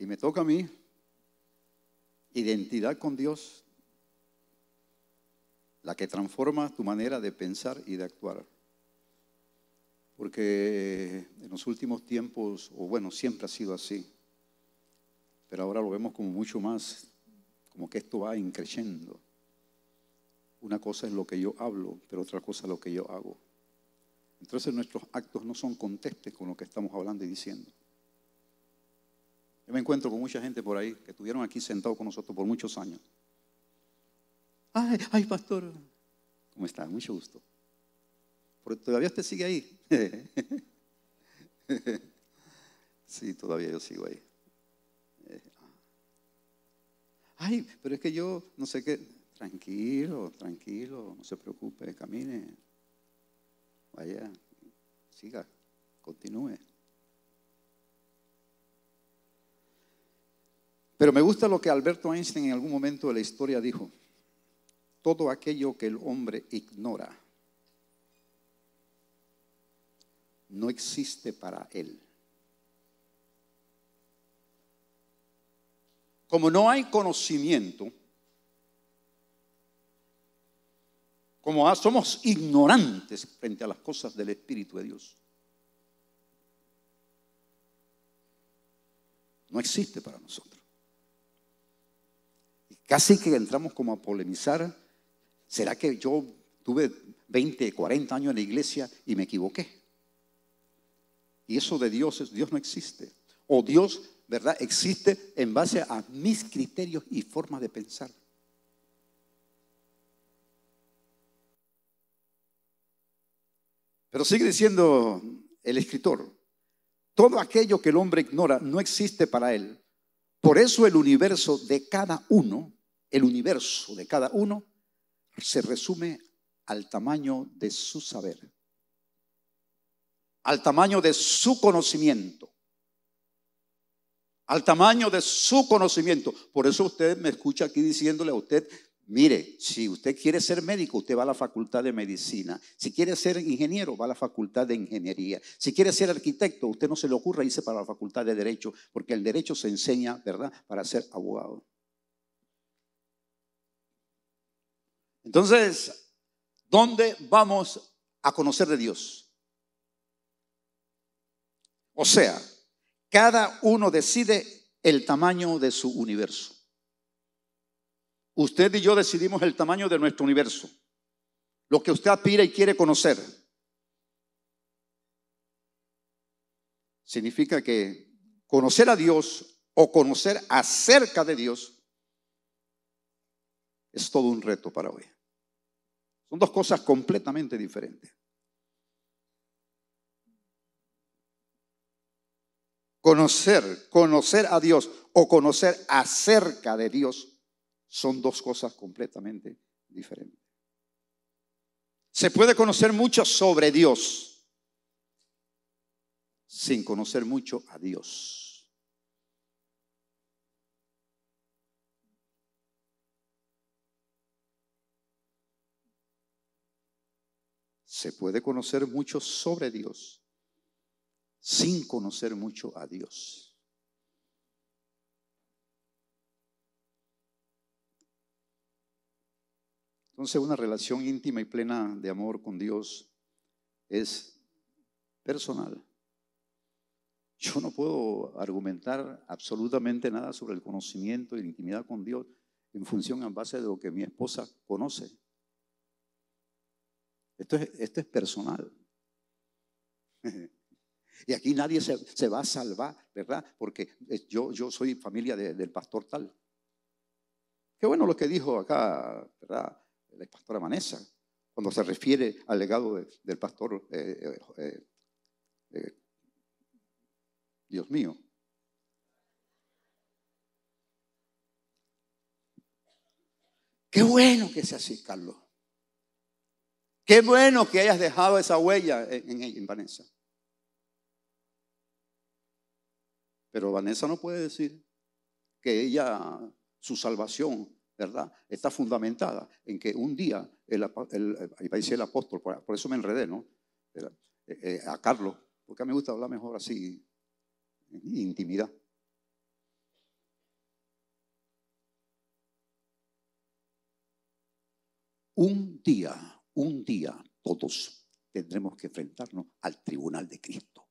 Y me toca a mí identidad con Dios, la que transforma tu manera de pensar y de actuar. Porque en los últimos tiempos, o bueno, siempre ha sido así, pero ahora lo vemos como mucho más, como que esto va increciendo. Una cosa es lo que yo hablo, pero otra cosa es lo que yo hago. Entonces nuestros actos no son contestes con lo que estamos hablando y diciendo. Yo me encuentro con mucha gente por ahí que estuvieron aquí sentados con nosotros por muchos años. Ay, ay, pastor. ¿Cómo está? Mucho gusto. ¿Todavía usted sigue ahí? sí, todavía yo sigo ahí. Ay, pero es que yo no sé qué. Tranquilo, tranquilo, no se preocupe, camine. Vaya, siga, continúe. Pero me gusta lo que Alberto Einstein en algún momento de la historia dijo. Todo aquello que el hombre ignora no existe para él. Como no hay conocimiento, como somos ignorantes frente a las cosas del Espíritu de Dios, no existe para nosotros. Casi que entramos como a polemizar, ¿será que yo tuve 20, 40 años en la iglesia y me equivoqué? Y eso de Dios, es, Dios no existe. O Dios, ¿verdad? Existe en base a mis criterios y formas de pensar. Pero sigue diciendo el escritor, todo aquello que el hombre ignora no existe para él. Por eso el universo de cada uno, el universo de cada uno, se resume al tamaño de su saber al tamaño de su conocimiento. Al tamaño de su conocimiento. Por eso usted me escucha aquí diciéndole a usted, mire, si usted quiere ser médico, usted va a la facultad de medicina. Si quiere ser ingeniero, va a la facultad de ingeniería. Si quiere ser arquitecto, usted no se le ocurra irse para la facultad de derecho, porque el derecho se enseña, ¿verdad?, para ser abogado. Entonces, ¿dónde vamos a conocer de Dios? O sea, cada uno decide el tamaño de su universo. Usted y yo decidimos el tamaño de nuestro universo, lo que usted aspira y quiere conocer. Significa que conocer a Dios o conocer acerca de Dios es todo un reto para hoy. Son dos cosas completamente diferentes. Conocer, conocer a Dios o conocer acerca de Dios son dos cosas completamente diferentes. Se puede conocer mucho sobre Dios sin conocer mucho a Dios. Se puede conocer mucho sobre Dios sin conocer mucho a Dios. Entonces una relación íntima y plena de amor con Dios es personal. Yo no puedo argumentar absolutamente nada sobre el conocimiento y la intimidad con Dios en función en base de lo que mi esposa conoce. Esto es, esto es personal. Y aquí nadie se, va a salvar, ¿verdad? Porque yo, yo soy familia del pastor tal. Qué bueno lo que dijo acá, ¿verdad? La pastora Vanessa, cuando se refiere al legado del pastor, eh, eh, eh, Dios mío. Qué bueno que sea así, Carlos. Qué bueno que hayas dejado esa huella en, en, en Vanessa. Pero Vanessa no puede decir que ella, su salvación, ¿verdad? Está fundamentada en que un día, el, el, eh, el, el apóstol, por, eso me enredé, ¿no? Eh, eh, a Carlos, porque a mí me gusta hablar mejor así, en intimidad. Un día un día, todos tendremos que enfrentarnos al tribunal de Cristo.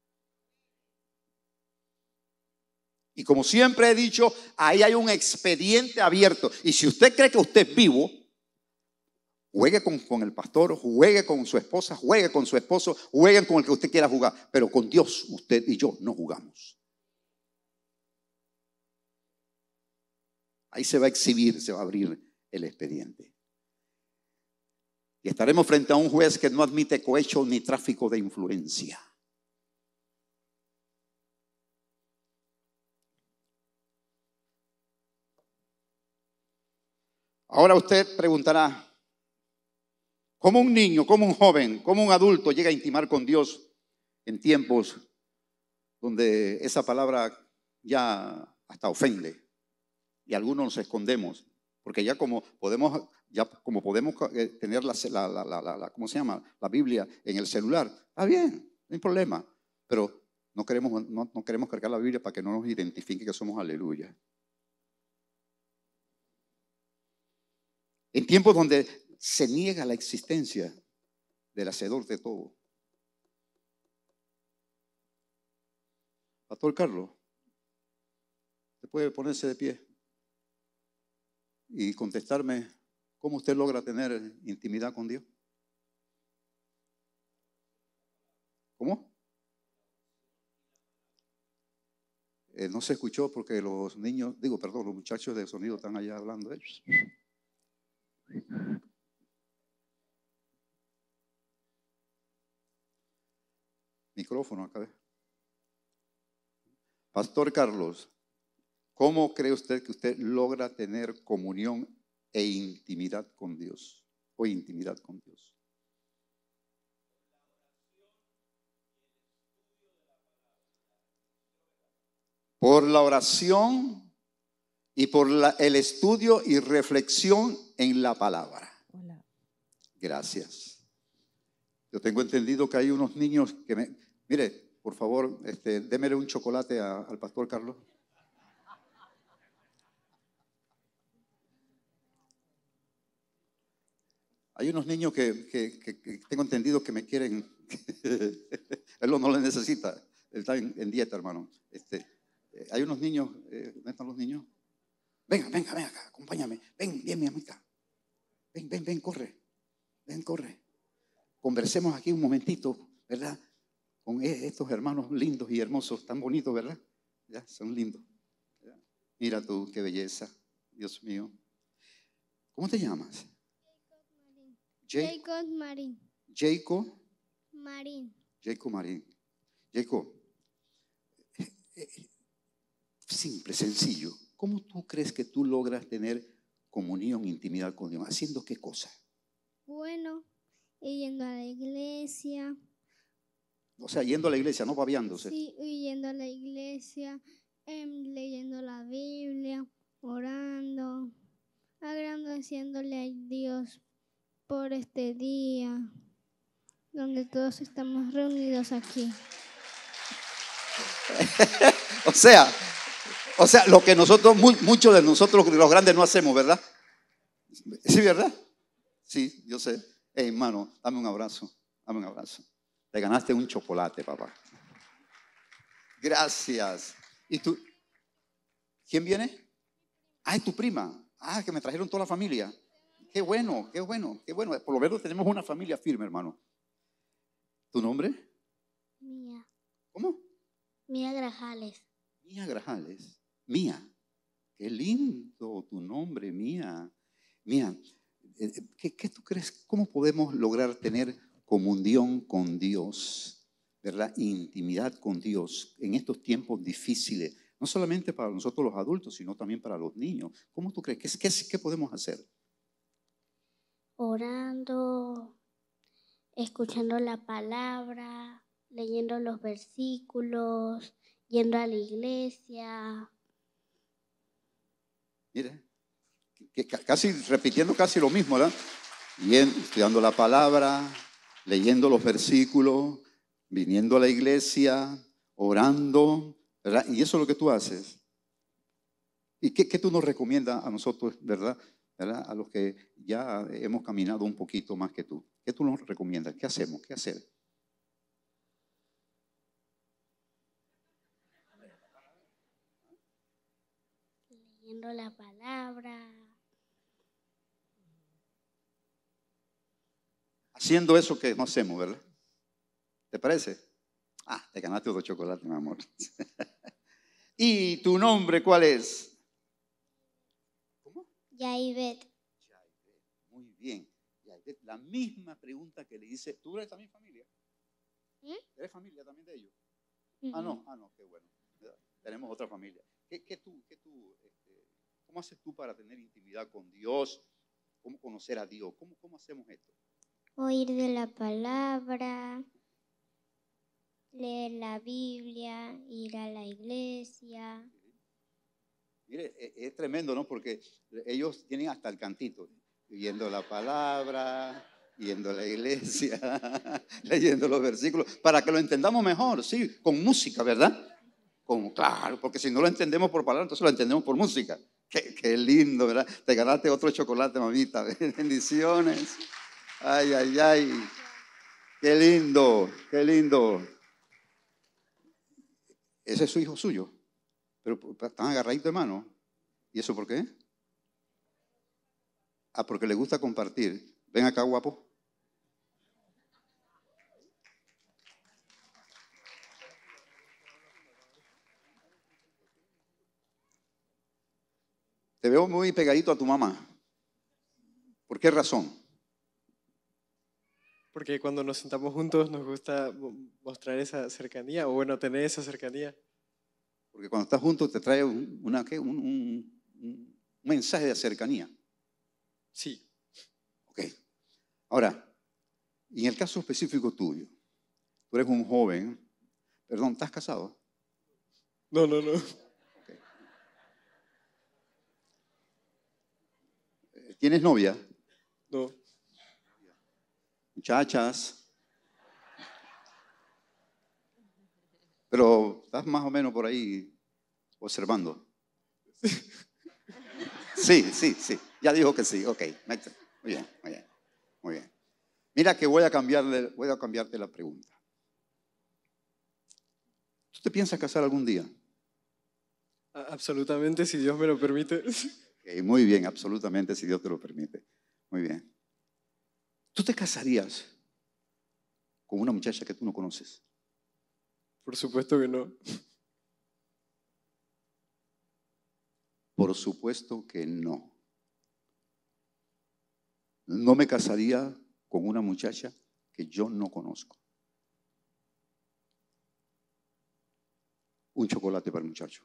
Y como siempre he dicho, ahí hay un expediente abierto. Y si usted cree que usted es vivo, juegue con, con, el pastor, juegue con su esposa, juegue con su esposo, juegue con el que usted quiera jugar. Pero con Dios usted y yo no jugamos. Ahí se va a exhibir, se va a abrir el expediente. Y estaremos frente a un juez que no admite cohecho ni tráfico de influencia. Ahora usted preguntará, ¿cómo un niño, cómo un joven, cómo un adulto llega a intimar con Dios en tiempos donde esa palabra ya hasta ofende y algunos nos escondemos? Porque ya como podemos ya como podemos eh, tener la, ¿cómo se llama? La Biblia en el celular, está bien, no hay problema. Pero no queremos, no, no queremos cargar la Biblia para que no nos identifique que somos aleluya. En tiempos donde se niega la existencia del hacedor de todo. Pastor Carlos, ¿se puede ponerse de pie y contestarme ¿Cómo usted logra tener intimidad con Dios? ¿Cómo? Eh, no se escuchó porque los niños, digo, perdón, los muchachos de sonido están allá hablando. ¿eh? Micrófono acá. Pastor Carlos, ¿cómo cree usted que usted logra tener comunión e intimidad con Dios o intimidad con Dios. Por la oración y por el estudio y reflexión en la palabra. Gracias. Yo tengo entendido que hay unos niños que me... Mire, por favor, este, démele un chocolate al pastor Carlos. Hay unos niños que, tengo entendido que me quieren. Él no le necesita. Él está en, dieta, hermano. Este, eh, hay unos niños. Eh, ¿Dónde están los niños? Venga, venga, venga acá, acompáñame. Ven, ven, mi amiga. Ven, ven, ven, corre. Ven, corre. Conversemos aquí un momentito, ¿verdad? Con e, estos hermanos lindos y hermosos, tan bonitos, ¿verdad? Ya, son lindos. Mira tú, qué belleza. Dios mío. ¿Cómo te llamas? Jacob Marín. Jacob Marín. Jacob Marín. Jacob, simple, sencillo. ¿Cómo tú crees que tú logras tener comunión, intimidad con Dios? ¿Haciendo qué cosa? Bueno, yendo a la iglesia. O sea, yendo a la iglesia, no babeándose. Sí, yendo a la iglesia, em, leyendo la Biblia, orando, agradeciéndole a Dios por este día donde todos estamos reunidos aquí. o sea, o sea, lo que nosotros, muchos de nosotros, los grandes, no hacemos, ¿verdad? ¿Sí, verdad? Sí, yo sé. Hey, hermano, dame un abrazo, dame un abrazo. Te ganaste un chocolate, papá. Gracias. ¿Y tú? ¿Quién viene? Ah, es tu prima. Ah, que me trajeron toda la familia. Qué bueno, qué bueno, qué bueno. Por lo menos tenemos una familia firme, hermano. ¿Tu nombre? Mía. ¿Cómo? Mía Grajales. Mía Grajales. Mía. Qué lindo tu nombre, Mía. Mía, eh, eh, ¿qué, ¿qué, tú crees? ¿Cómo podemos lograr tener comunión con Dios? ¿Verdad? Intimidad con Dios en estos tiempos difíciles. No solamente para nosotros los adultos, sino también para los niños. ¿Cómo tú crees? ¿Qué, qué, qué podemos hacer? Orando, escuchando la palabra, leyendo los versículos, yendo a la iglesia. Mire, casi repitiendo casi lo mismo, ¿verdad? Bien, estudiando la palabra, leyendo los versículos, viniendo a la iglesia, orando, ¿verdad? Y eso es lo que tú haces. ¿Y qué, qué tú nos recomiendas a nosotros, verdad? ¿Verdad? A los que ya hemos caminado un poquito más que tú. ¿Qué tú nos recomiendas? ¿Qué hacemos? ¿Qué hacer? Leyendo la palabra. Haciendo eso que no hacemos, ¿verdad? ¿Te parece? Ah, te ganaste otro chocolate, mi amor. ¿Y tu nombre cuál es? ¿Cómo? Yaivet. Muy bien. Yaivet, la misma pregunta que le hice. ¿Tú eres también familia? ¿Mm? ¿Eres familia también de ellos? Ah, no, ah, no, qué bueno. Tenemos otra familia. ¿Qué, qué tú, qué tú, este, ¿Cómo haces tú para tener intimidad con Dios? ¿Cómo conocer a Dios? ¿Cómo, cómo hacemos esto? Oír de la palabra, leer la Biblia, ir a la iglesia. Mire, e, es tremendo, ¿no? Porque ellos tienen hasta el cantito, viendo la palabra, yendo la iglesia, leyendo los versículos, para que lo entendamos mejor, sí, con música, ¿verdad? Claro, porque si no lo entendemos por palabra, entonces lo entendemos por música. Qué, qué lindo, ¿verdad? Te ganaste otro chocolate, mamita. Bendiciones. Ay, ay, ay. Qué lindo, qué lindo. Ese es su hijo suyo. Pero están agarraditos de mano. ¿Y eso por qué? Ah, porque le gusta compartir. Ven acá, guapo. Te veo muy pegadito a tu mamá. ¿Por qué razón? Porque cuando nos sentamos juntos nos gusta mostrar esa cercanía, o bueno, tener esa cercanía. Porque cuando estás juntos te trae una, ¿qué? Un, un, un, mensaje de cercanía. Sí. Ok. Ahora, en el caso específico tuyo, tú eres un joven, perdón, ¿estás casado? No, no, no. ¿Tienes novia? No. Muchachas. Pero estás más o menos por ahí observando. Sí, sí, sí. Ya dijo que sí. Ok. Muy bien, muy bien. Muy bien. Mira que voy a cambiarle, voy a cambiarte la pregunta. ¿Tú te piensas casar algún día? Absolutamente, si Dios me lo permite. muy bien, absolutamente, si Dios te lo permite. Muy bien. ¿Tú te casarías con una muchacha que tú no conoces? Por supuesto que no. Por supuesto que no. No me casaría con una muchacha que yo no conozco. Un chocolate para el muchacho.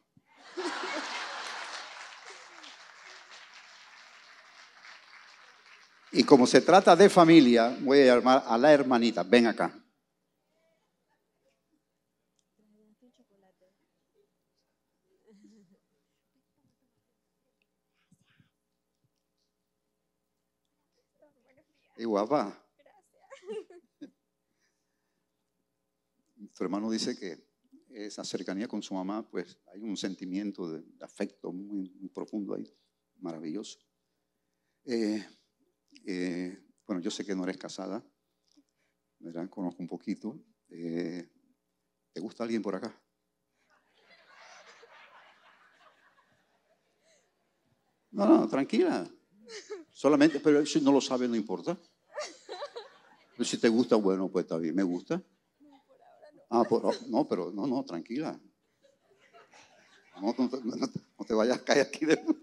Y como se trata de familia, voy a llamar a la hermanita. Ven acá. Guapa. Tu hermano dice que esa cercanía con su mamá, pues hay un sentimiento de afecto muy, profundo ahí, maravilloso. Eh, eh, bueno, yo sé que no eres casada, ¿verdad? Conozco un poquito. Eh, ¿Te gusta alguien por acá? No, no, tranquila. Solamente, pero si no lo sabes, no importa. Pero si te gusta, bueno, pues está bien, me gusta. Ah, no, pero no, no, tranquila. No, no, te vayas a caer aquí después.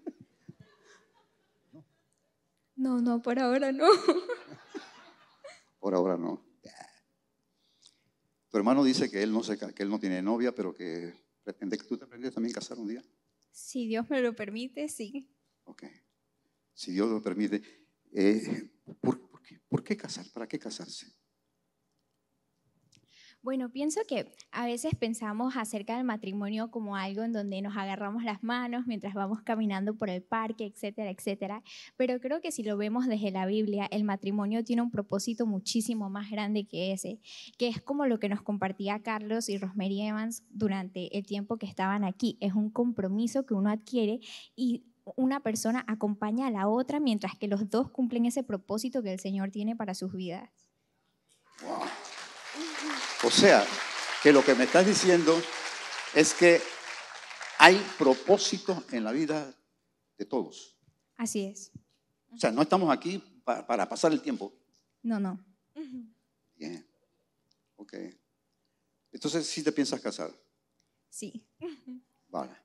No, no, por ahora no. Por ahora no. Tu hermano dice que él no, se, que él no tiene novia, pero que pretende que tú te aprendes también a casar un día. Si Dios me lo permite, sí. Ok. Si Dios lo permite. Eh, ¿por, ¿Por qué casar? ¿Para qué casarse? Bueno, pienso que a veces pensamos acerca del matrimonio como algo en donde nos agarramos las manos mientras vamos caminando por el parque, etcétera, etcétera. Pero creo que si lo vemos desde la Biblia, el matrimonio tiene un propósito muchísimo más grande que ese, que es como lo que nos compartía Carlos y Rosemary Evans durante el tiempo que estaban aquí. Es un compromiso que uno adquiere y una persona acompaña a la otra mientras que los dos cumplen ese propósito que el Señor tiene para sus vidas. O sea, que lo que me estás diciendo es que hay propósito en la vida de todos. Así es. O sea, no estamos aquí pa- para pasar el tiempo. No, no. Bien. Ok. Entonces, si te piensas casar, Sí. vale.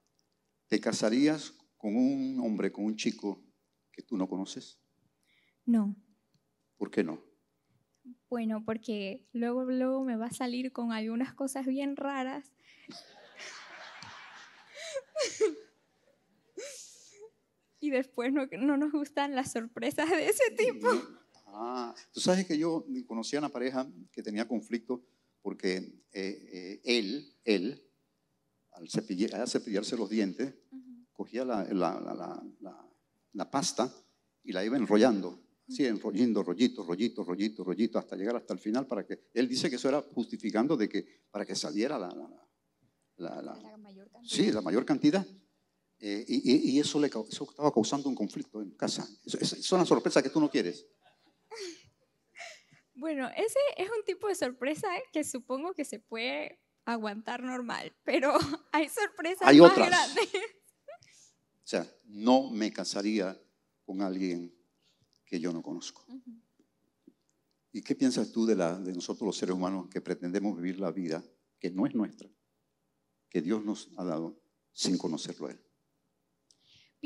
¿Te casarías con un hombre, con un chico que tú no conoces? No. ¿Por qué no? Bueno, porque luego, luego me va a salir con algunas cosas bien raras. y después no, no nos gustan las sorpresas de ese tipo. Ah, tú sabes que yo conocí a una pareja que tenía conflicto porque eh, eh, él, él, al, al cepillarse los dientes, la- la- la- la- la pasta y la iba enrollando, así enrollando, rollito, rollito, rollito, rollito, hasta llegar hasta el final para que, él dice que eso era justificando de que, para que saliera la, mayor cantidad. sí, la mayor cantidad. Eh, y, y- y eso, le, eso estaba causando un conflicto en casa. Eso, eso- es una sorpresa que tú no quieres. Bueno, ese es un tipo de sorpresa que supongo que se puede aguantar normal, pero hay sorpresas Hay más otras. grandes. O sea, no me casaría con alguien que yo no conozco. ¿Y qué piensas tú de, la, de nosotros los seres humanos que pretendemos vivir la vida que no es nuestra, que Dios nos ha dado sin conocerlo a Él?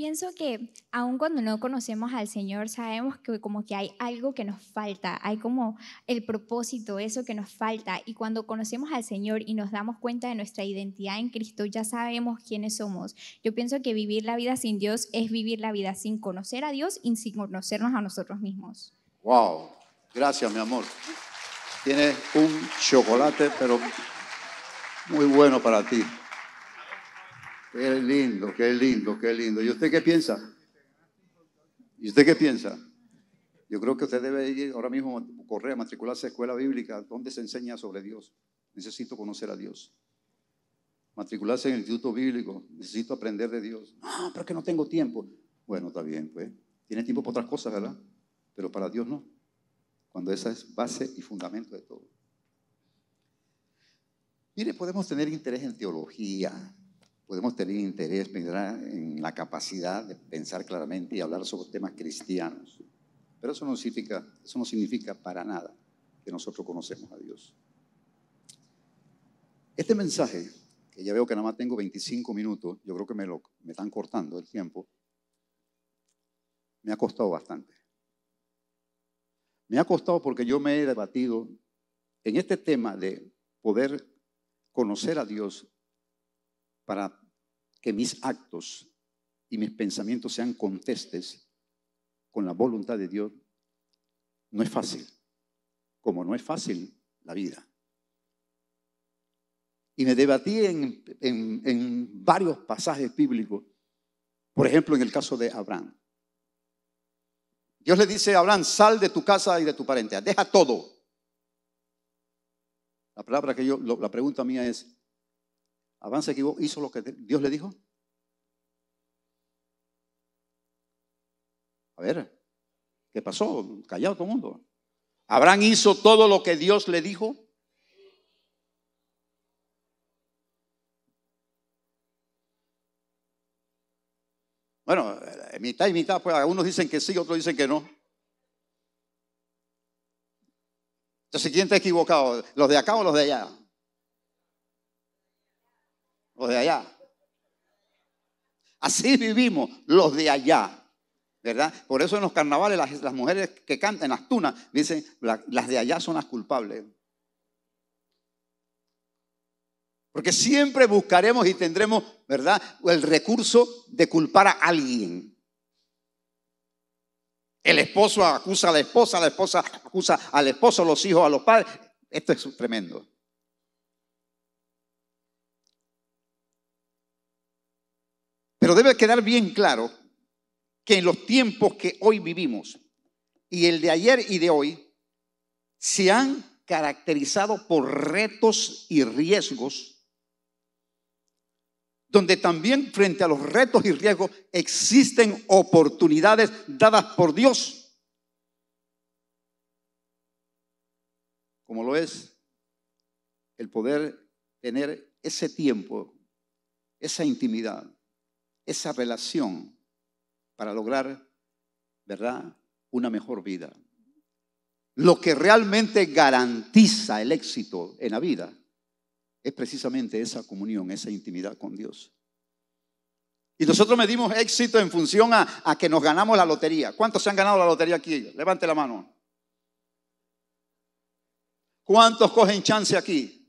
Pienso que aun cuando no conocemos al Señor, sabemos que como que hay algo que nos falta, hay como el propósito, eso que nos falta. Y cuando conocemos al Señor y nos damos cuenta de nuestra identidad en Cristo, ya sabemos quiénes somos. Yo pienso que vivir la vida sin Dios es vivir la vida sin conocer a Dios y sin conocernos a nosotros mismos. ¡Wow! Gracias, mi amor. Tienes un chocolate, pero muy bueno para ti. Qué lindo, qué lindo, qué lindo. ¿Y usted qué piensa? ¿Y usted qué piensa? Yo creo que usted debe ir ahora mismo, correr a matricularse a escuela bíblica donde se enseña sobre Dios. Necesito conocer a Dios. Matricularse en el instituto bíblico. Necesito aprender de Dios. Ah, pero que no tengo tiempo. Bueno, está bien, pues. Tiene tiempo para otras cosas, ¿verdad? Pero para Dios no. Cuando esa es base y fundamento de todo. Mire, podemos tener interés en teología, podemos tener interés en la capacidad de pensar claramente y hablar sobre temas cristianos. Pero eso no significa, eso no significa para nada que nosotros conocemos a Dios. Este mensaje, que ya veo que nada más tengo 25 minutos, yo creo que me, lo, me están cortando el tiempo, me ha costado bastante. Me ha costado porque yo me he debatido en este tema de poder conocer a Dios para que mis actos y mis pensamientos sean contestes con la voluntad de Dios, no es fácil, como no es fácil la vida. Y me debatí en, varios pasajes bíblicos, por ejemplo, en el caso de Abraham. Dios le dice a Abraham, sal de tu casa y de tu parentela, deja todo. La palabra que yo, la pregunta mía es, ¿Abraham se equivocó? ¿Hizo lo que Dios le dijo? A ver, ¿qué pasó? Callado todo el mundo. ¿Abraham hizo todo lo que Dios le dijo? Bueno, eh, mitad y mitad, pues algunos dicen que sí, otros dicen que no. Entonces, ¿quién está equivocado? ¿Los de acá o los de allá? Los de allá. Así vivimos los de allá. ¿Verdad? Por eso en los carnavales las, mujeres que cantan las tunas dicen, "La- las de allá son las culpables. Porque siempre buscaremos y tendremos, ¿verdad? El recurso de culpar a alguien. El esposo acusa a la esposa, la esposa acusa al esposo, los hijos a los padres. Esto es tremendo. Pero debe quedar bien claro que en los tiempos que hoy vivimos y el de ayer y de hoy se han caracterizado por retos y riesgos donde también frente a los retos y riesgos existen oportunidades dadas por Dios, como lo es el poder tener ese tiempo, esa intimidad, esa relación para lograr, ¿verdad?, una mejor vida. Lo que realmente garantiza el éxito en la vida es precisamente esa comunión, esa intimidad con Dios. Y nosotros medimos éxito en función a, que nos ganamos la lotería. ¿Cuántos se han ganado la lotería aquí? Levante la mano. ¿Cuántos cogen chance aquí?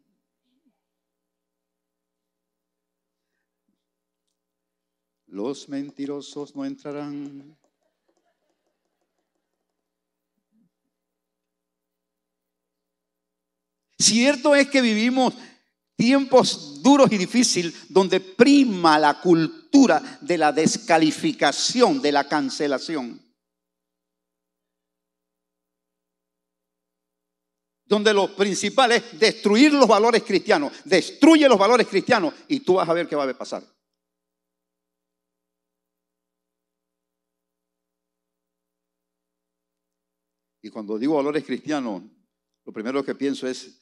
Los mentirosos no entrarán. Cierto es que vivimos tiempos duros y difíciles donde prima la cultura de la descalificación, de la cancelación. Donde lo principal es destruir los valores cristianos. Destruye los valores cristianos y tú vas a ver qué va a pasar. Y cuando digo valores cristianos, lo primero que pienso es,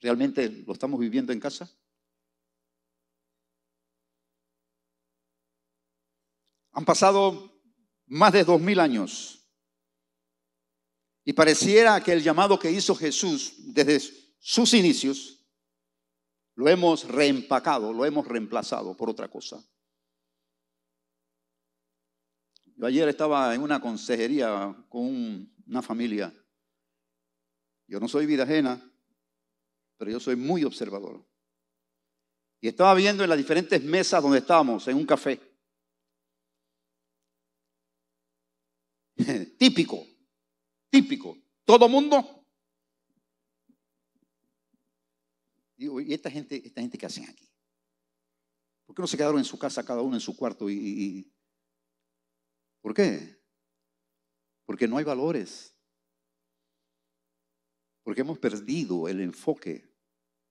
¿realmente lo estamos viviendo en casa? Han pasado más de dos mil años y pareciera que el llamado que hizo Jesús desde sus inicios lo hemos reempacado, lo hemos reemplazado por otra cosa. Yo ayer estaba en una consejería con una familia. Yo no soy vida ajena, pero yo soy muy observador. Y estaba viendo en las diferentes mesas donde estábamos, en un café. típico, típico. Todo mundo. Digo, ¿y esta gente, esta gente qué hacen aquí? ¿Por qué no se quedaron en su casa, cada uno en su cuarto? Y, y, ¿Por qué? Porque no hay valores. Porque hemos perdido el enfoque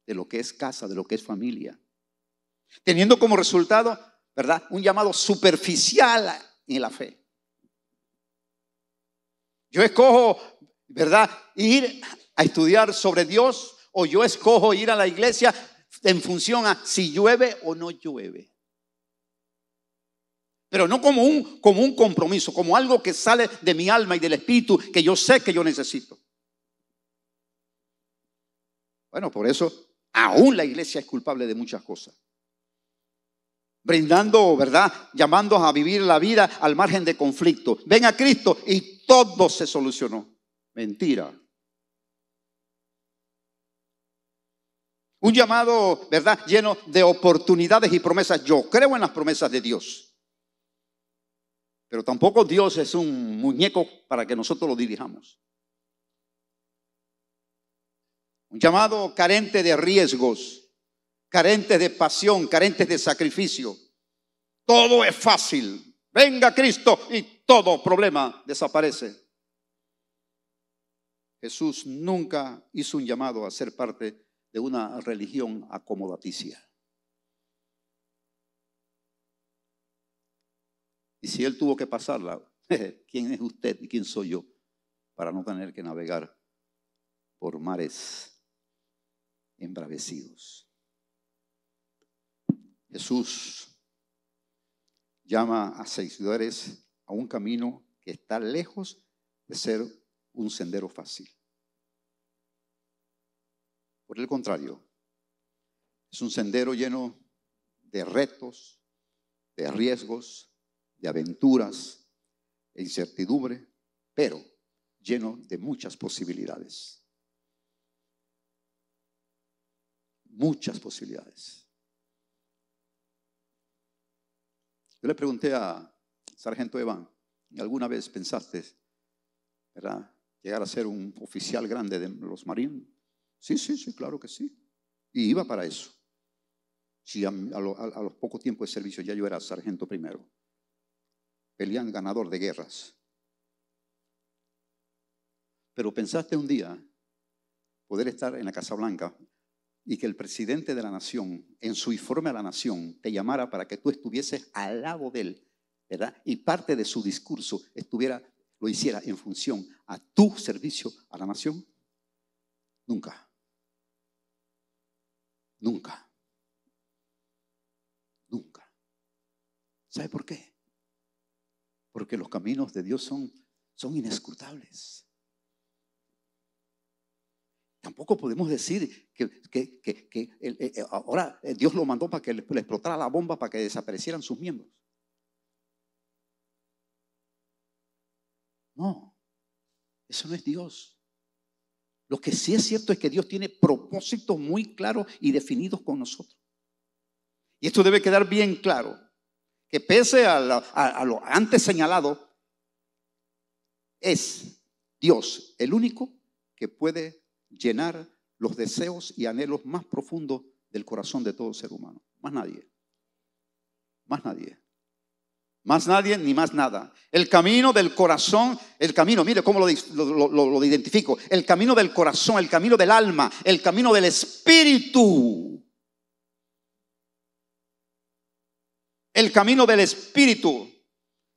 de lo que es casa, de lo que es familia. Teniendo como resultado, ¿verdad? Un llamado superficial en la fe. Yo escojo, ¿verdad? Ir a estudiar sobre Dios o yo escojo ir a la iglesia en función a si llueve o no llueve. Pero no como un, como un compromiso, como algo que sale de mi alma y del espíritu que yo sé que yo necesito. Bueno, por eso aún la iglesia es culpable de muchas cosas. Brindando, ¿verdad? Llamando a vivir la vida al margen de conflicto. Ven a Cristo y todo se solucionó. Mentira. Un llamado, ¿verdad? Lleno de oportunidades y promesas. Yo creo en las promesas de Dios. Pero tampoco Dios es un muñeco para que nosotros lo dirijamos. Un llamado carente de riesgos, carente de pasión, carente de sacrificio. Todo es fácil. Venga Cristo y todo problema desaparece. Jesús nunca hizo un llamado a ser parte de una religión acomodaticia. Y si él tuvo que pasarla, ¿quién es usted y quién soy yo para no tener que navegar por mares embravecidos? Jesús llama a seguidores a un camino que está lejos de ser un sendero fácil. Por el contrario, es un sendero lleno de retos, de riesgos, de aventuras e incertidumbre, pero lleno de muchas posibilidades. Muchas posibilidades. Yo le pregunté a Sargento Evan, ¿alguna vez pensaste. Llegar a ser un oficial grande de los marines? Sí, sí, sí, claro que sí. Y iba para eso. Si a, a los pocos tiempos de servicio ya yo era sargento primero pelean ganador de guerras. Pero pensaste un día poder estar en la Casa Blanca y que el presidente de la nación, en su informe a la nación, te llamara para que tú estuvieses al lado de él, ¿verdad? Y parte de su discurso estuviera, lo hiciera en función a tu servicio a la nación? Nunca. Nunca. Nunca. ¿Sabe por qué? Porque los caminos de Dios son, son inescrutables. Tampoco podemos decir que, eh, ahora eh, Dios lo mandó para que le, explotara la bomba para que desaparecieran sus miembros. No, eso no es Dios. Lo que sí es cierto es que Dios tiene propósitos muy claros y definidos con nosotros. Y esto debe quedar bien claro, que pese a lo antes señalado, es Dios el único que puede llenar los deseos y anhelos más profundos del corazón de todo ser humano. Más nadie. Más nadie. Más nadie ni más nada. El camino del corazón, el camino, mire cómo lo, identifico. El camino del corazón, el camino del alma, el camino del espíritu. El camino del espíritu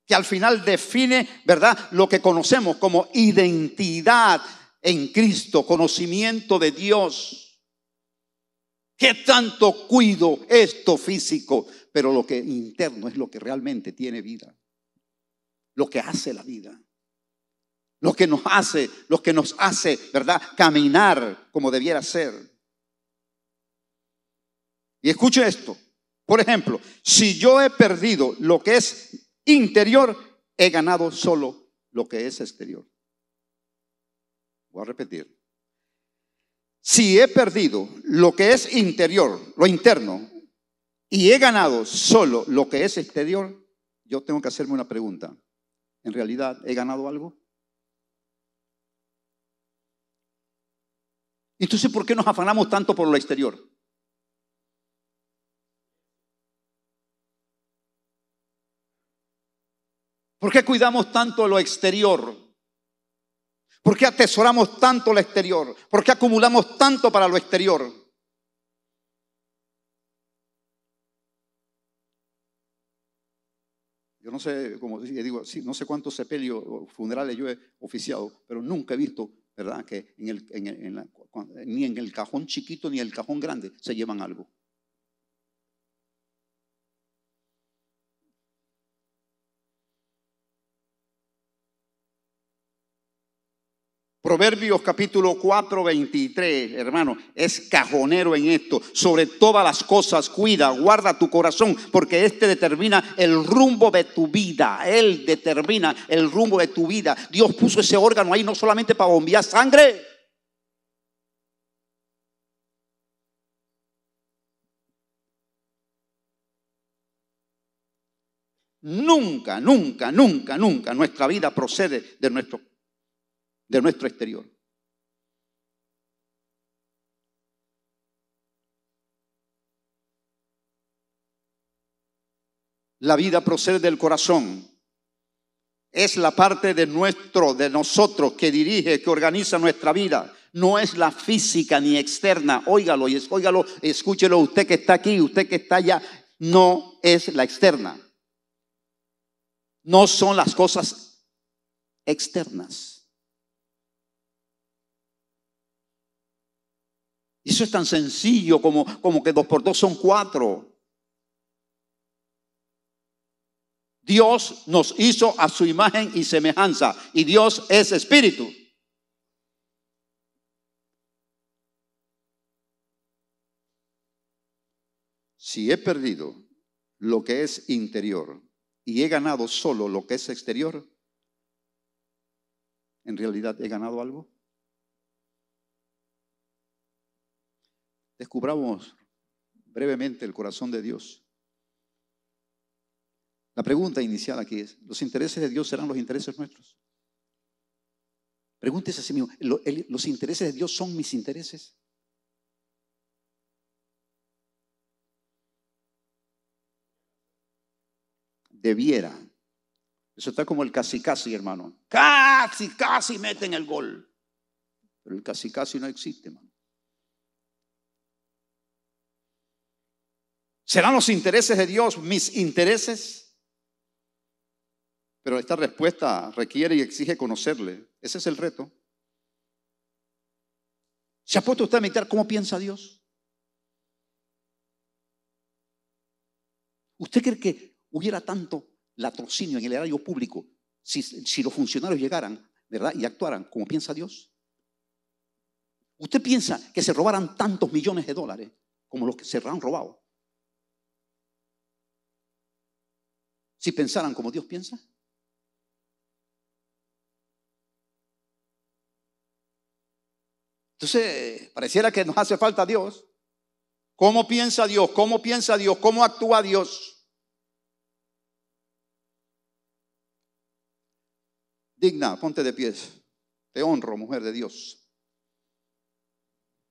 que al final define, ¿verdad? Lo que conocemos como identidad en Cristo, conocimiento de Dios. ¿Qué tanto cuido esto físico? Pero lo que interno es lo que realmente tiene vida. Lo que hace la vida. Lo que nos hace, lo que nos hace, ¿verdad? Caminar como debiera ser. Y escuche esto. Por ejemplo, si yo he perdido lo que es interior, he ganado solo lo que es exterior. Voy a repetir. Si he perdido lo que es interior, lo interno, y he ganado solo lo que es exterior, yo tengo que hacerme una pregunta. ¿En realidad he ganado algo? Entonces, ¿por qué nos afanamos tanto por lo exterior? ¿Por qué cuidamos tanto lo exterior? ¿Por qué atesoramos tanto lo exterior? ¿Por qué acumulamos tanto para lo exterior? Yo no sé, como digo, no sé cuántos sepelios o funerales yo he oficiado, pero nunca he visto, ¿verdad?, que ni en el cajón chiquito ni en el cajón grande se llevan algo. Proverbios capítulo 4, 23, hermano, es cajonero en esto. Sobre todas las cosas, cuida, guarda tu corazón, porque este determina el rumbo de tu vida. Él determina el rumbo de tu vida. Dios puso ese órgano ahí no solamente para bombear sangre. Nunca, nunca, nunca, nunca nuestra vida procede de nuestro de nuestro exterior. La vida procede del corazón. Es la parte de nuestro, de nosotros, que dirige, que organiza nuestra vida. No es la física ni externa. Óigalo y óigalo, escúchelo usted que está aquí, usted que está allá. No es la externa. No son las cosas externas. Eso es tan sencillo como, como que dos por dos son cuatro. Dios nos hizo a su imagen y semejanza y Dios es espíritu. Si he perdido lo que es interior y he ganado solo lo que es exterior, ¿en realidad he ganado algo? Descubramos brevemente el corazón de Dios. La pregunta inicial aquí es, ¿los intereses de Dios serán los intereses nuestros? Pregúntese a sí mismo, ¿los intereses de Dios son mis intereses? Debiera. Eso está como el casi casi, hermano. Casi, casi meten el gol. Pero el casi casi no existe, hermano. ¿Serán los intereses de Dios mis intereses? Pero esta respuesta requiere y exige conocerle. Ese es el reto. ¿Se ha puesto usted a meditar cómo piensa Dios? ¿Usted cree que hubiera tanto latrocinio en el erario público si, los funcionarios llegaran, ¿verdad? Y actuaran como piensa Dios? ¿Usted piensa que se robaran tantos millones de dólares como los que se han robado? Si pensaran como Dios piensa? Entonces, pareciera que nos hace falta Dios. ¿Cómo piensa Dios? ¿Cómo piensa Dios? ¿Cómo actúa Dios? Digna, ponte de pies. Te honro, mujer de Dios.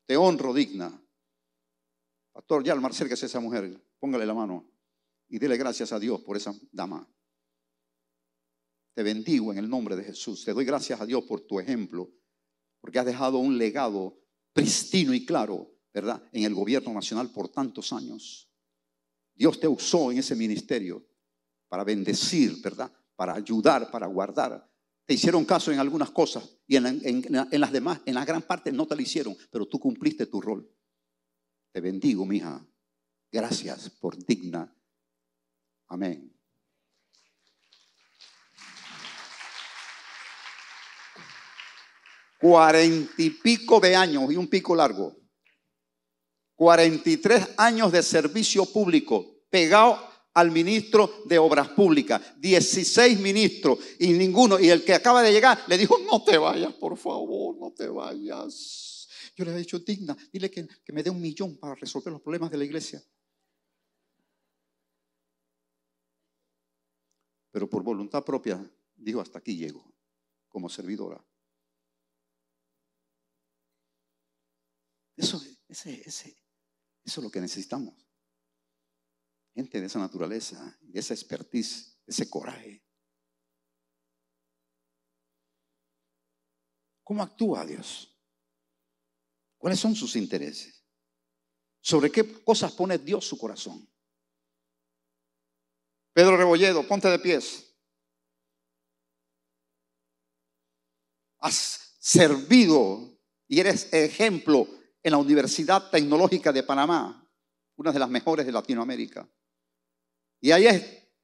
Te honro, digna. Pastor, ya al es esa mujer. Póngale la mano y dile gracias a Dios por esa dama. Te bendigo en el nombre de Jesús. Te doy gracias a Dios por tu ejemplo, porque has dejado un legado pristino y claro, ¿verdad? En el gobierno nacional por tantos años. Dios te usó en ese ministerio para bendecir, ¿verdad? Para ayudar, para guardar. Te hicieron caso en algunas cosas y en, las demás, en la gran parte no te lo hicieron, pero tú cumpliste tu rol. Te bendigo, mija. Gracias por digna Amén. Cuarenta y pico de años y un pico largo. Cuarenta y tres años de servicio público pegado al ministro de Obras Públicas. Dieciséis ministros y ninguno. Y el que acaba de llegar le dijo, no te vayas, por favor, no te vayas. Yo le he dicho, digna, dile que, que me dé un millón para resolver los problemas de la iglesia. Pero por voluntad propia dijo, hasta aquí llego, como servidora. Eso, eso es lo que necesitamos. Gente de esa naturaleza, de esa expertise, ese coraje. ¿Cómo actúa Dios? ¿Cuáles son sus intereses? ¿Sobre qué cosas pone Dios su corazón? Pedro Rebolledo, ponte de pies. Has servido y eres ejemplo en la Universidad Tecnológica de Panamá, una de las mejores de Latinoamérica. Y ahí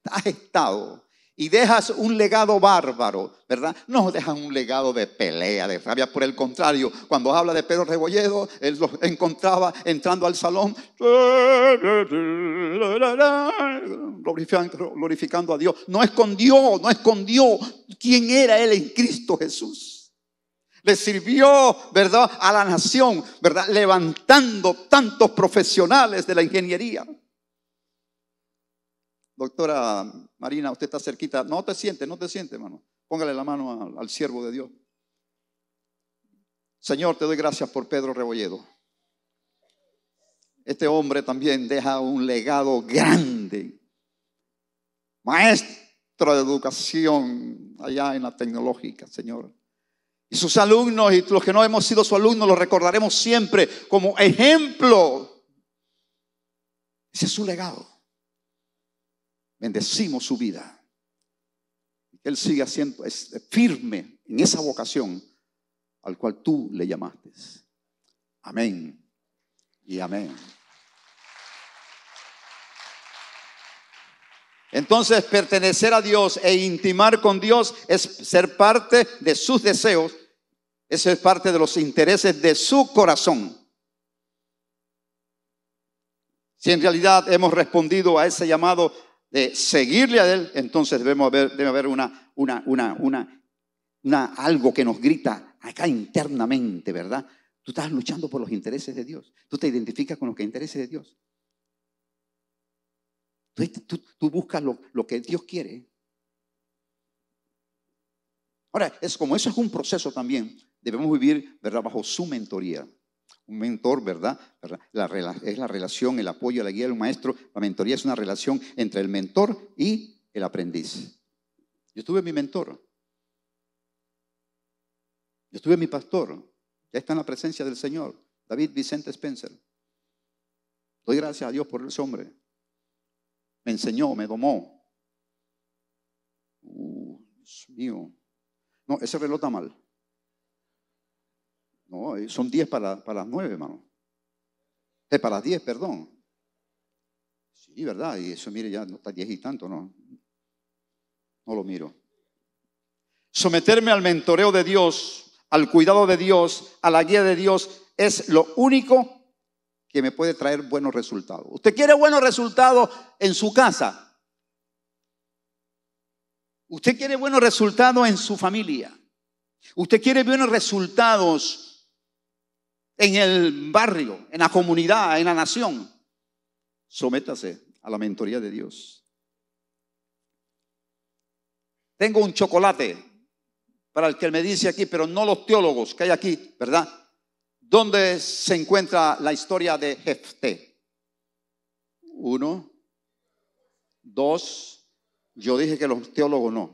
has estado y dejas un legado bárbaro, ¿verdad? No dejas un legado de pelea, de rabia. Por el contrario, cuando habla de Pedro Rebolledo, él lo encontraba entrando al salón, glorificando a Dios. No escondió, no escondió quién era él en Cristo Jesús. Le sirvió, ¿verdad?, a la nación, ¿verdad?, levantando tantos profesionales de la ingeniería. Doctora Marina, usted está cerquita. No te siente, no te siente, hermano. Póngale la mano al, siervo de Dios. Señor, te doy gracias por Pedro Rebolledo. Este hombre también deja un legado grande. Maestro de educación allá en la tecnológica, Señor. Y sus alumnos y los que no hemos sido su alumnos los recordaremos siempre como ejemplo. Ese es su legado. Bendecimos su vida. Él siga siendo firme en esa vocación al cual tú le llamaste. Amén y amén. Entonces, pertenecer a Dios e intimar con Dios es ser parte de sus deseos, es ser parte de los intereses de su corazón. Si en realidad hemos respondido a ese llamado de seguirle a Él, entonces debemos haber, debe haber una, una, una, una, una, algo que nos grita acá internamente, ¿verdad? Tú estás luchando por los intereses de Dios. Tú te identificas con los intereses de Dios. Tú, tú, buscas lo, lo, que Dios quiere. Ahora, es como eso es un proceso también. Debemos vivir, ¿verdad? Bajo su mentoría. Un mentor, ¿verdad? es la relación, el apoyo, la guía del maestro. La mentoría es una relación entre el mentor y el aprendiz. Yo tuve mi mentor. Yo tuve mi pastor. Ya está en la presencia del Señor, David Vicente Spencer. Doy gracias a Dios por ese hombre. me enseñó, me domó. Uh, Dios mío. No, ese reloj está mal. Eh, son 10 para, para las 9, hermano. Es para las 10, perdón. Sí, ¿verdad? Y eso, mire, ya no está 10 y tanto, ¿no? No lo miro. Someterme al mentoreo de Dios, al cuidado de Dios, a la guía de Dios, es lo único que me puede traer buenos resultados. ¿Usted quiere buenos resultados en su casa? ¿Usted quiere buenos resultados en su familia? ¿Usted quiere buenos resultados en el barrio, en la comunidad, en la nación? Sométase a la mentoría de Dios. Tengo un chocolate para el que me dice aquí, pero no los teólogos que hay aquí, ¿verdad? ¿Dónde se encuentra la historia de Jefté? Uno, dos, yo dije que los teólogos no.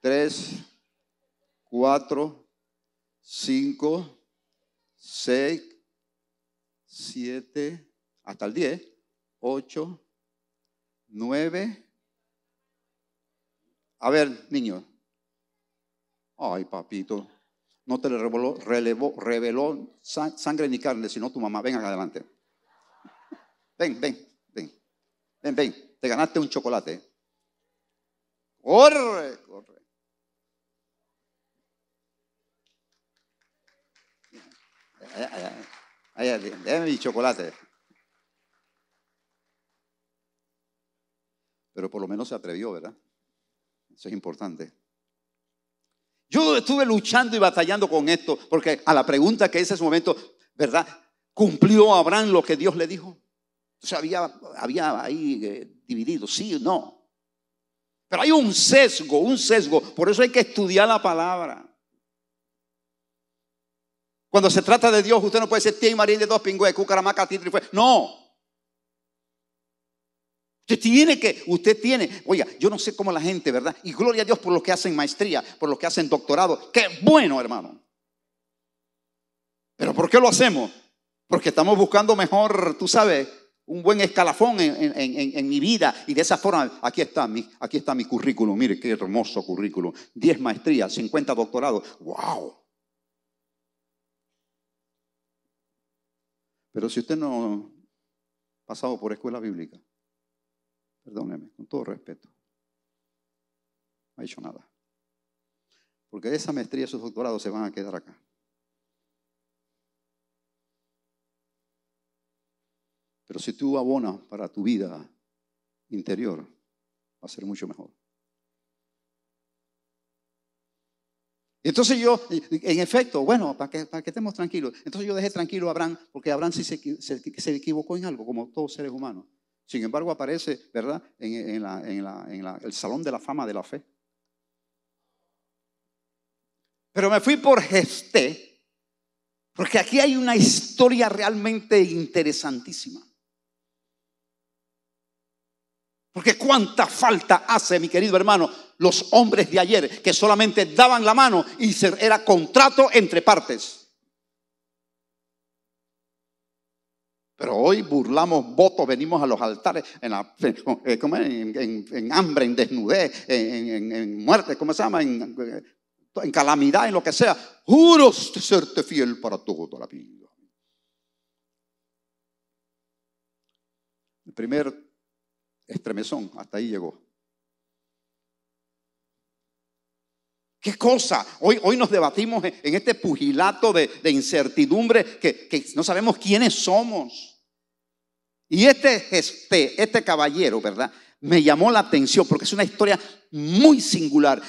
Tres, cuatro, cinco, seis, siete, hasta el diez, ocho, nueve. A ver, niños. Ay, papito. No te reveló, relevó, reveló sangre ni carne, sino tu mamá. Ven adelante. Ven, ven, ven. Ven, ven. Te ganaste un chocolate. Corre, corre. Déjame mi chocolate. Pero por lo menos se atrevió, ¿verdad? Eso es importante. Yo estuve luchando y batallando con esto, porque a la pregunta que hice en ese momento, ¿verdad? ¿Cumplió Abraham lo que Dios le dijo? O sea, había, había ahí eh, dividido, sí o no. Pero hay un sesgo, un sesgo. Por eso hay que estudiar la palabra. Cuando se trata de Dios, usted no puede decir, tiene marín de dos pingües, cucaramaca, fue. No. Usted tiene que, usted tiene, oiga, yo no sé cómo la gente, ¿verdad? Y gloria a Dios por los que hacen maestría, por los que hacen doctorado. Qué bueno, hermano. Pero ¿por qué lo hacemos? Porque estamos buscando mejor, tú sabes, un buen escalafón en, mi vida. Y de esa forma, aquí está, mi, aquí está mi currículum. Mire qué hermoso currículum. 10 maestrías, 50 doctorados. ¡Wow! Pero si usted no ha pasado por escuela bíblica, Perdóneme, con todo respeto. No ha hecho nada. Porque esa maestría esos doctorados se van a quedar acá. Pero si tú abonas para tu vida interior, va a ser mucho mejor. Entonces yo, en efecto, bueno, para que, para que estemos tranquilos. Entonces yo dejé tranquilo a Abraham, porque Abraham sí se, se equivocó en algo, como todos seres humanos. Sin embargo, aparece, ¿verdad?, en, el salón de la fama de la fe. Pero me fui por Gesté, porque aquí hay una historia realmente interesantísima. Porque cuánta falta hace, mi querido hermano, los hombres de ayer que solamente daban la mano y era contrato entre partes. Pero hoy burlamos votos, venimos a los altares en, hambre, en desnudez, en, muerte, ¿cómo se llama? En, calamidad, en lo que sea. Juro serte fiel para toda la vida. El primer estremezón, hasta ahí llegó. ¿Qué cosa? Hoy, hoy nos debatimos en este pugilato de, incertidumbre que, que, no sabemos quiénes somos. Y este, este, este caballero, ¿verdad? Me llamó la atención porque es una historia muy singular,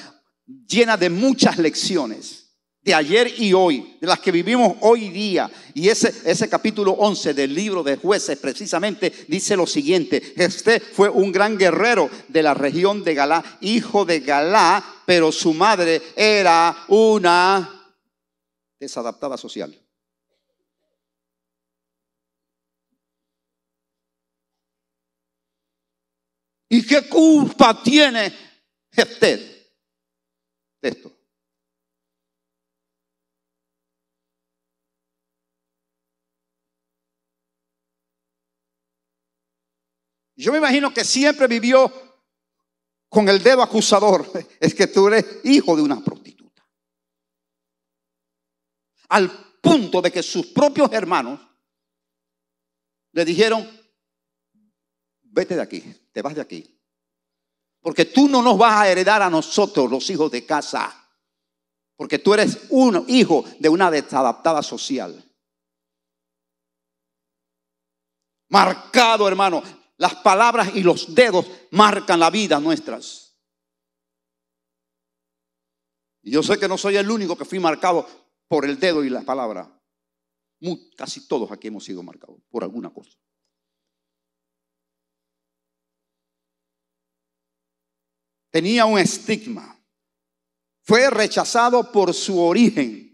llena de muchas lecciones de ayer y hoy, de las que vivimos hoy día. Y ese, ese capítulo 11 del libro de jueces precisamente dice lo siguiente, este fue un gran guerrero de la región de Galá, hijo de Galá, pero su madre era una desadaptada social. ¿Y qué culpa tiene usted de esto? Yo me imagino que siempre vivió con el dedo acusador. Es que tú eres hijo de una prostituta. Al punto de que sus propios hermanos le dijeron, vete de aquí, te vas de aquí. Porque tú no nos vas a heredar a nosotros, los hijos de casa. Porque tú eres un hijo de una desadaptada social. Marcado, hermano. Las palabras y los dedos marcan la vida nuestras. Y yo sé que no soy el único que fui marcado por el dedo y la palabra. casi todos aquí hemos sido marcados por alguna cosa. Tenía un estigma fue rechazado por su origen.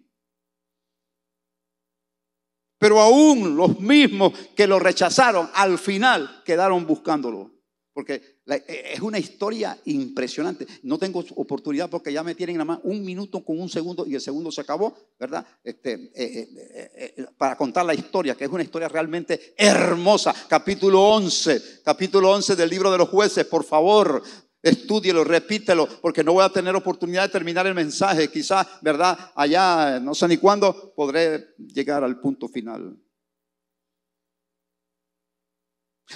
Pero aún los mismos que lo rechazaron, al final quedaron buscándolo. Porque e, es una historia impresionante. No tengo oportunidad porque ya me tienen nada más un minuto con un segundo y el segundo se acabó, ¿verdad? Este, eh, eh, eh, para contar la historia, que es una historia realmente hermosa. Capítulo 11, capítulo 11 del libro de los jueces, por favor. Estúdielo, repítelo, porque no voy a tener oportunidad de terminar el mensaje. Quizás, ¿verdad? Allá, no sé ni cuándo, podré llegar al punto final.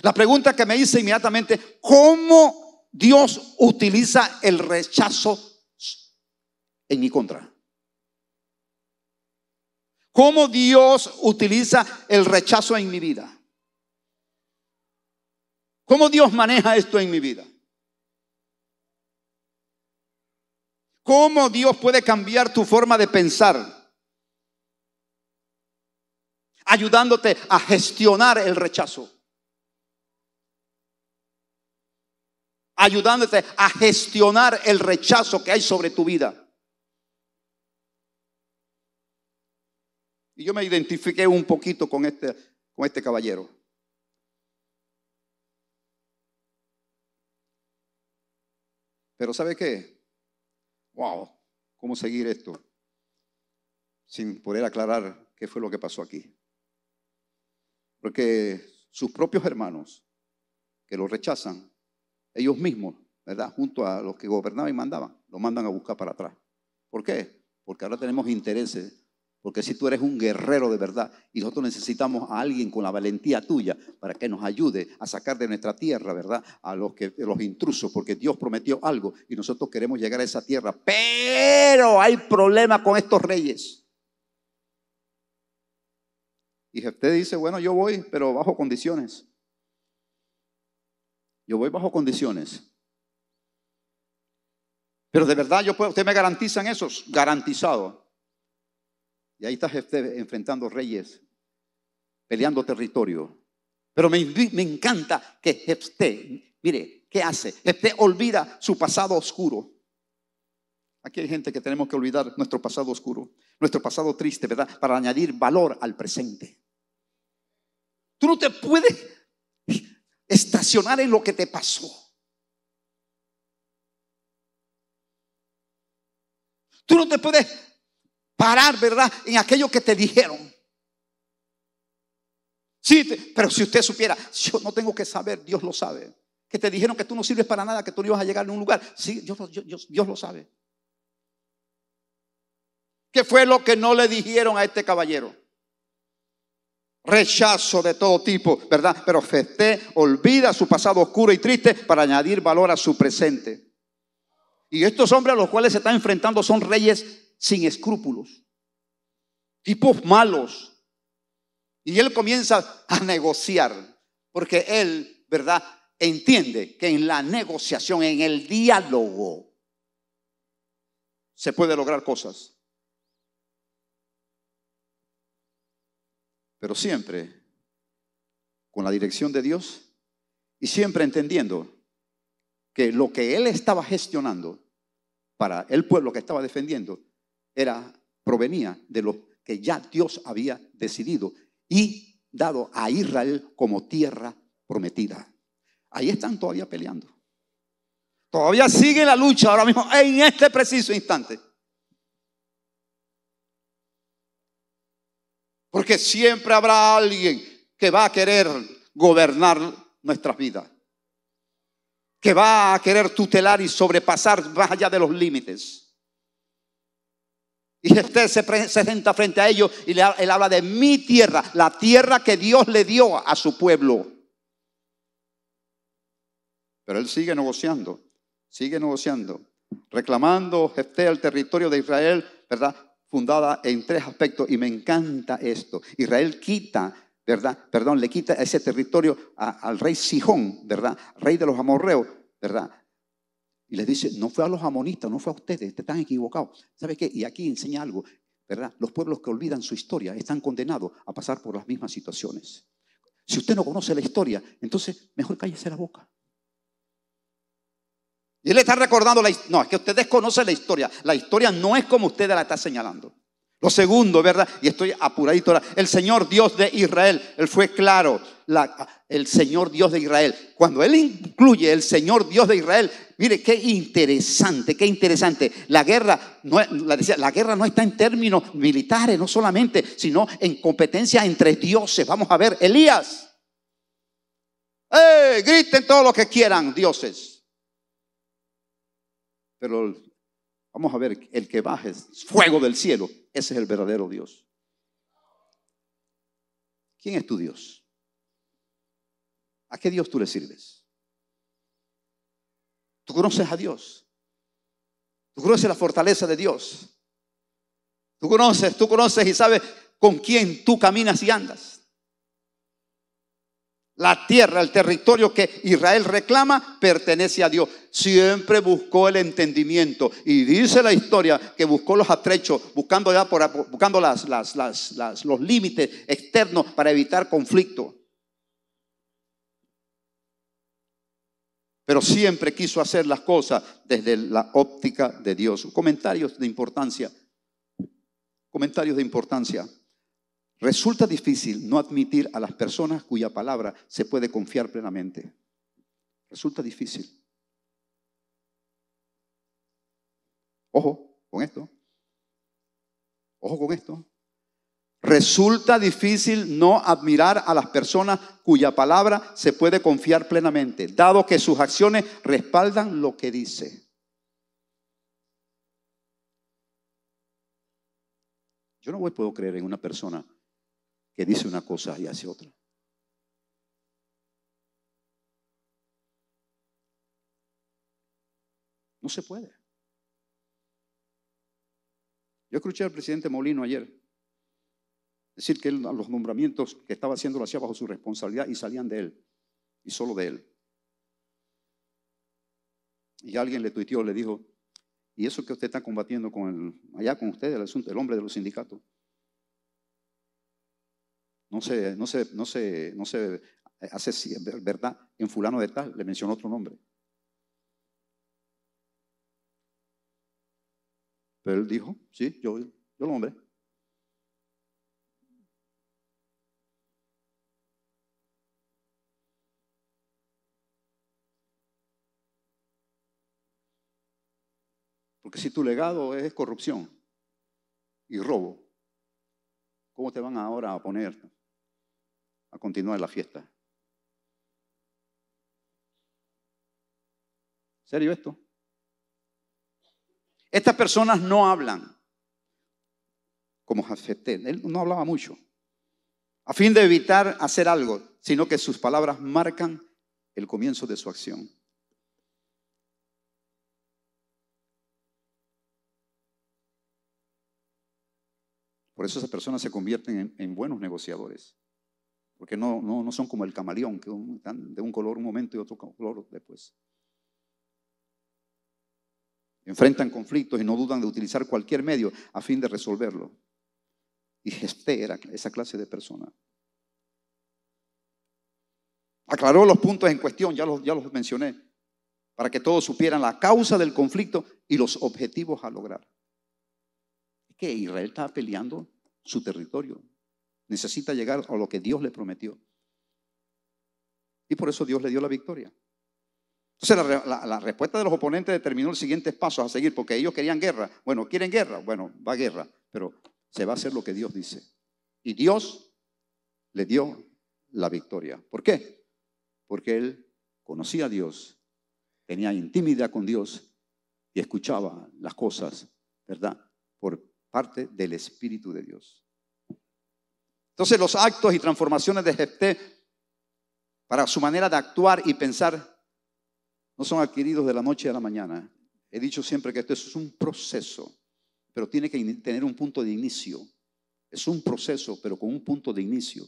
La pregunta que me hice inmediatamente, ¿cómo Dios utiliza el rechazo en mi contra? ¿Cómo Dios utiliza el rechazo en mi vida? ¿Cómo Dios maneja esto en mi vida? ¿Cómo Dios puede cambiar tu forma de pensar? Ayudándote a gestionar el rechazo. Ayudándote a gestionar el rechazo que hay sobre tu vida. Y yo me identifiqué un poquito con este, con este caballero. Pero ¿sabe qué? Wow, ¿cómo seguir esto? Sin poder aclarar qué fue lo que pasó aquí. Porque sus propios hermanos que lo rechazan, ellos mismos, ¿verdad? Junto a los que gobernaban y mandaban, lo mandan a buscar para atrás. ¿Por qué? Porque ahora tenemos intereses porque si tú eres un guerrero de verdad y nosotros necesitamos a alguien con la valentía tuya para que nos ayude a sacar de nuestra tierra, ¿verdad? A los, que, los intrusos, porque Dios prometió algo y nosotros queremos llegar a esa tierra. Pero hay problema con estos reyes. Y usted dice, bueno, yo voy, pero bajo condiciones. Yo voy bajo condiciones. Pero de verdad, yo puedo, ¿usted me garantizan esos? Garantizado. Y ahí está Jefté enfrentando reyes, peleando territorio. Pero me, encanta que Jefté, mire, ¿qué hace? Jefté olvida su pasado oscuro. Aquí hay gente que tenemos que olvidar nuestro pasado oscuro, nuestro pasado triste, ¿verdad? Para añadir valor al presente. Tú no te puedes estacionar en lo que te pasó. Tú no te puedes parar, ¿verdad? En aquello que te dijeron. Sí, pero si usted supiera, yo no tengo que saber, Dios lo sabe. Que te dijeron que tú no sirves para nada, que tú no ibas a llegar a un lugar. Sí, Dios, Dios lo sabe. ¿Qué fue lo que no le dijeron a este caballero? Rechazo de todo tipo, ¿verdad? Pero Festé olvida su pasado oscuro y triste para añadir valor a su presente. Y estos hombres a los cuales se está enfrentando son reyes sin escrúpulos, tipos malos. Y él comienza a negociar, porque él, ¿verdad? Entiende que en la negociación, en el diálogo, se puede lograr cosas. Pero siempre con la dirección de Dios y siempre entendiendo que lo que él estaba gestionando para el pueblo que estaba defendiendo era, provenía de lo que ya Dios había decidido y dado a Israel como tierra prometida. Ahí están todavía peleando. Todavía sigue la lucha ahora mismo, en este preciso instante. Porque siempre habrá alguien que va a querer gobernar nuestras vidas. que va a querer tutelar y sobrepasar más allá de los límites. Y usted se presenta frente a ellos y él habla de mi tierra, la tierra que Dios le dio a su pueblo. Pero él sigue negociando, sigue negociando, reclamando Jefté el territorio de Israel, ¿verdad? Fundada en tres aspectos y me encanta esto. Israel quita, ¿verdad? Perdón, le quita ese territorio al rey Sijón, ¿verdad? Rey de los amorreos, ¿verdad? Y les dice, no fue a los amonistas, no fue a ustedes, te están equivocados. ¿Sabe qué? Y aquí enseña algo, ¿verdad? Los pueblos que olvidan su historia están condenados a pasar por las mismas situaciones. Si usted no conoce la historia, entonces mejor cállese la boca. Y él está recordando la historia. No, es que usted desconoce la historia. La historia no es como usted la está señalando. Lo segundo, ¿verdad? Y estoy apuradito ahora. El Señor Dios de Israel, Él fue claro. el Señor Dios de Israel. Cuando Él incluye el Señor Dios de Israel, mire qué interesante, qué interesante. La guerra, no, la, la guerra no está en términos militares, no solamente, sino en competencia entre dioses. Vamos a ver, Elías. ¡Eh! Griten todo lo que quieran, dioses. Pero vamos a ver, el que baje fuego del cielo, ese es el verdadero Dios. ¿Quién es tu Dios? ¿A qué Dios tú le sirves? ¿Tú conoces a Dios? ¿Tú conoces la fortaleza de Dios? Tú conoces, tú conoces y sabes con quién tú caminas y andas. La tierra, el territorio que Israel reclama, pertenece a Dios. Siempre buscó el entendimiento. Y dice la historia que buscó los atrechos, buscando, ya por, buscando las, los límites externos para evitar conflicto. Pero siempre quiso hacer las cosas desde la óptica de Dios. Comentarios de importancia. Comentarios de importancia. Resulta difícil no admitir a las personas cuya palabra se puede confiar plenamente. Resulta difícil. Ojo con esto. Ojo con esto. Resulta difícil no admirar a las personas cuya palabra se puede confiar plenamente, dado que sus acciones respaldan lo que dice. Yo no puedo creer en una persona que dice una cosa y hace otra. No se puede. Yo escuché al presidente Molino ayer decir que los nombramientos que estaba haciendo lo hacía bajo su responsabilidad y salían de él, y solo de él. Y alguien le tuiteó, le dijo, ¿y eso que usted está combatiendo con el, allá con usted, el asunto, el hombre de los sindicatos? No se, no se, no se, no se hace verdad en fulano de tal, le mencionó otro nombre. Pero él dijo, sí, yo, yo lo nombré. Porque si tu legado es corrupción y robo, ¿cómo te van ahora a poner continuar la fiesta. ¿Serio esto? Estas personas no hablan como Jafete. Él no hablaba mucho. A fin de evitar hacer algo, sino que sus palabras marcan el comienzo de su acción. Por eso esas personas se convierten en, en buenos negociadores. Porque no, no, no son como el camaleón, que están de un color un momento y otro color después. Enfrentan conflictos y no dudan de utilizar cualquier medio a fin de resolverlo. Y Jefté era esa clase de persona. Aclaró los puntos en cuestión, ya los, ya los mencioné, para que todos supieran la causa del conflicto y los objetivos a lograr. Es que Israel estaba peleando su territorio, Necesita llegar a lo que Dios le prometió. Y por eso Dios le dio la victoria. Entonces la, respuesta de los oponentes determinó los siguientes pasos a seguir, porque ellos querían guerra. Bueno, ¿quieren guerra? Bueno, va a guerra, pero se va a hacer lo que Dios dice. Y Dios le dio la victoria. ¿Por qué? Porque él conocía a Dios tenía intimidad con Dios y escuchaba las cosas, ¿verdad? Por parte del Espíritu de Dios. Entonces los actos y transformaciones de Jefté para su manera de actuar y pensar no son adquiridos de la noche a la mañana. He dicho siempre que esto es un proceso, pero tiene que tener un punto de inicio. Es un proceso, pero con un punto de inicio.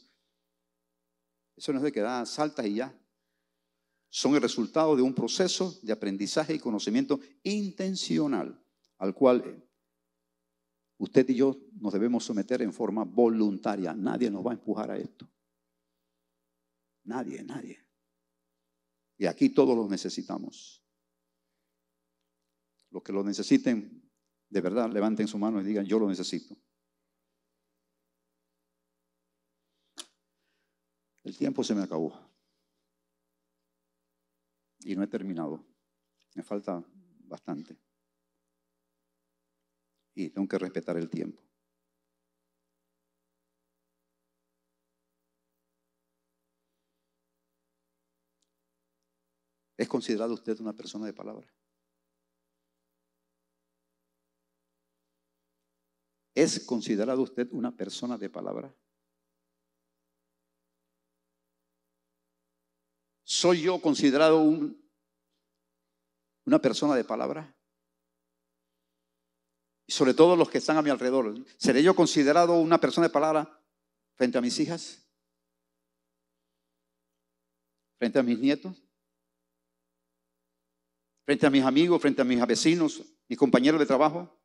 Eso no es de que da saltas y ya. Son el resultado de un proceso de aprendizaje y conocimiento intencional al cual usted y yo nos debemos someter en forma voluntaria. Nadie nos va a empujar a esto. Nadie, nadie. Y aquí todos los necesitamos. Los que lo necesiten, de verdad, levanten su mano y digan, yo lo necesito. El tiempo se me acabó. Y no he terminado. Me falta bastante. Y tengo que respetar el tiempo. ¿Es considerado usted una persona de palabra? ¿Es considerado usted una persona de palabra? ¿Soy yo considerado una persona de palabra? Y sobre todo los que están a mi alrededor. ¿Seré yo considerado una persona de palabra frente a mis hijas? ¿Frente a mis nietos? ¿Frente a mis amigos? ¿Frente a mis vecinos? ¿Mis compañeros de trabajo?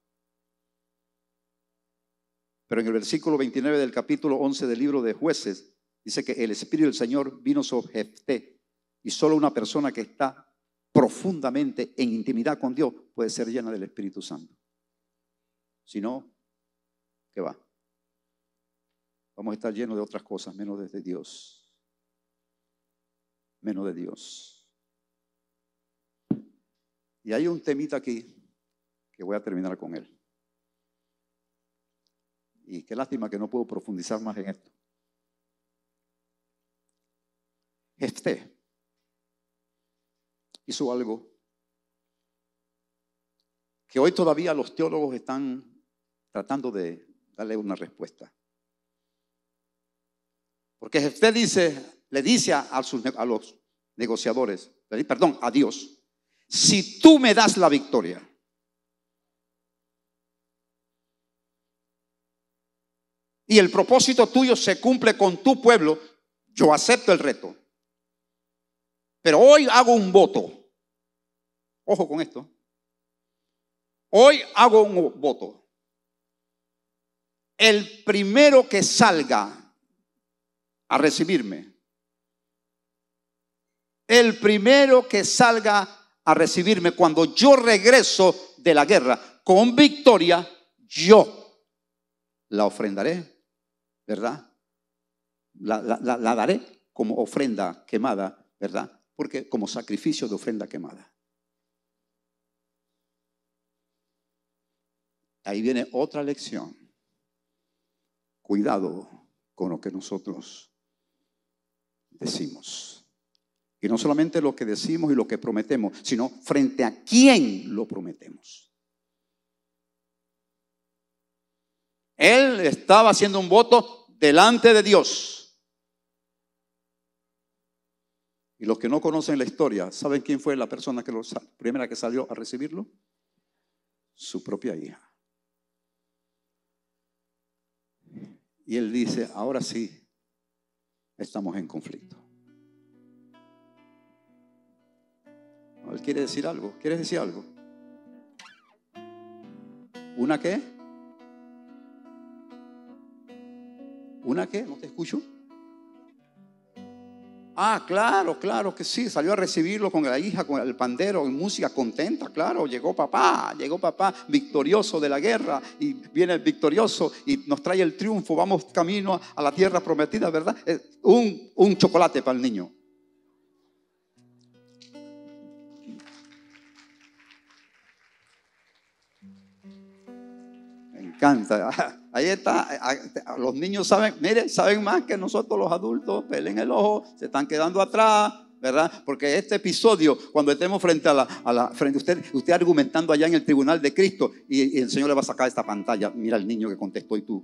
Pero en el versículo 29 del capítulo 11 del libro de jueces dice que el Espíritu del Señor vino sobre Jefté y solo una persona que está profundamente en intimidad con Dios puede ser llena del Espíritu Santo. Si no, ¿qué va? Vamos a estar llenos de otras cosas, menos de Dios. Menos de Dios. Y hay un temita aquí que voy a terminar con él. Y qué lástima que no puedo profundizar más en esto. Este hizo algo que hoy todavía los teólogos están tratando de darle una respuesta. Porque usted dice, le dice a, a los negociadores, perdón, a Dios, si tú me das la victoria, y el propósito tuyo se cumple con tu pueblo, yo acepto el reto. Pero hoy hago un voto. Ojo con esto. Hoy hago un voto. El primero que salga a recibirme, el primero que salga a recibirme cuando yo regreso de la guerra con victoria, yo la ofrendaré, ¿verdad? La, daré como ofrenda quemada, ¿verdad? Porque como sacrificio de ofrenda quemada. Ahí viene otra lección. Cuidado con lo que nosotros decimos. Y no solamente lo que decimos y lo que prometemos, sino frente a quién lo prometemos. Él estaba haciendo un voto delante de Dios. Y los que no conocen la historia, ¿saben quién fue la persona que lo, primera que salió a recibirlo? Su propia hija. Y él dice, ahora sí, estamos en conflicto. Él quiere decir algo. ¿Quieres decir algo? ¿Una qué? ¿Una qué? ¿No te escucho? Ah, claro, claro que sí. Salió a recibirlo con la hija, con el pandero, en música contenta, claro. Llegó papá, llegó papá victorioso de la guerra y viene victorioso y nos trae el triunfo. Vamos camino a la tierra prometida, ¿verdad? Un, un chocolate para el niño. Me encanta. Ahí está, los niños saben, mire, saben más que nosotros los adultos, pelen el ojo, se están quedando atrás, ¿verdad? Porque este episodio, cuando estemos frente a la, a frente usted, usted argumentando allá en el tribunal de Cristo y, el Señor le va a sacar esta pantalla, mira el niño que contestó y tú.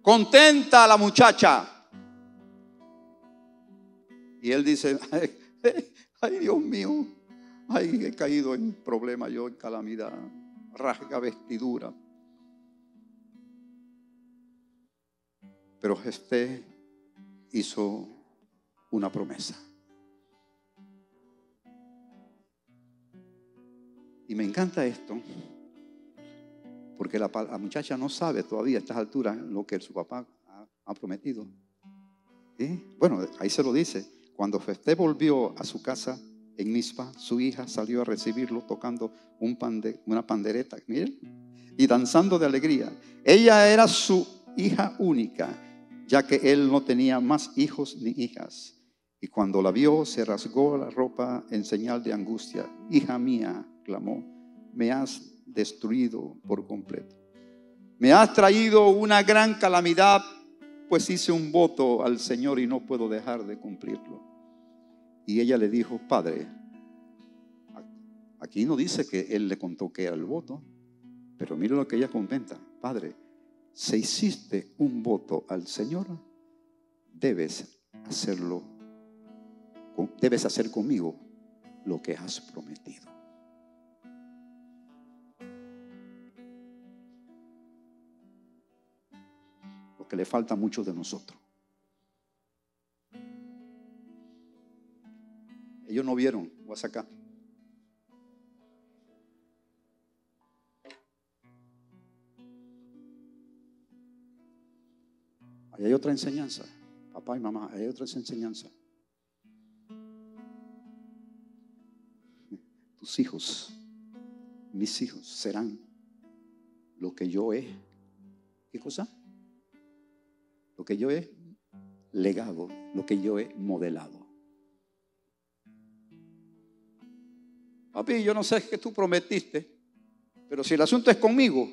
Contenta la muchacha. Y él dice, ay, Dios mío, ay, he caído en problema yo, en calamidad, rasga vestidura. Pero Jefté hizo una promesa. Y me encanta esto, porque la, muchacha no sabe todavía a estas alturas lo que su papá ha, prometido. ¿Sí? Bueno, ahí se lo dice. Cuando Festé volvió a su casa en Mispa, su hija salió a recibirlo tocando una pandereta, miren, y danzando de alegría. Ella era su hija única, ya que él no tenía más hijos ni hijas. Y cuando la vio, se rasgó la ropa en señal de angustia. Hija mía, clamó, me has destruido por completo. Me has traído una gran calamidad, pues hice un voto al Señor y no puedo dejar de cumplirlo. Y ella le dijo, Padre, aquí no dice que él le contó que era el voto, pero mire lo que ella comenta, Padre, si hiciste un voto al Señor, debes hacerlo, debes hacer conmigo lo que has prometido. Lo que le falta a muchos de nosotros. Ellos no vieron, voy a sacar. Ahí hay otra enseñanza, papá y mamá, ahí hay otra enseñanza. Tus hijos, mis hijos serán lo que yo he. ¿Qué cosa? Lo que yo he legado, lo que yo he modelado. Papi, yo no sé qué tú prometiste, pero si el asunto es conmigo,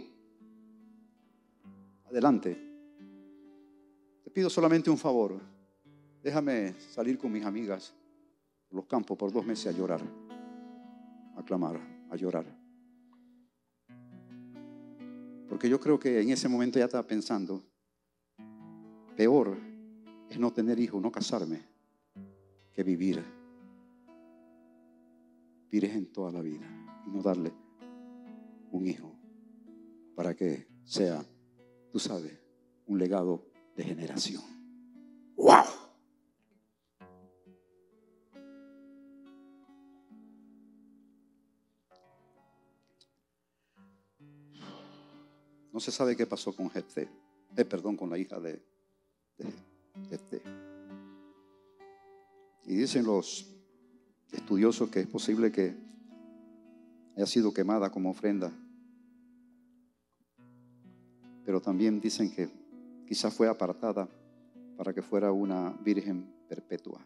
adelante. Te pido solamente un favor. Déjame salir con mis amigas por los campos por dos meses a llorar, a clamar, a llorar. Porque yo creo que en ese momento ya estaba pensando, peor es no tener hijos, no casarme, que vivir virgen toda la vida y no darle un hijo para que sea, tú sabes, un legado de generación. ¡Wow! No se sabe qué pasó con Jefté, eh, perdón, con la hija de, de Jefté. Y dicen los estudiosos que es posible que haya sido quemada como ofrenda. Pero también dicen que quizás fue apartada para que fuera una virgen perpetua.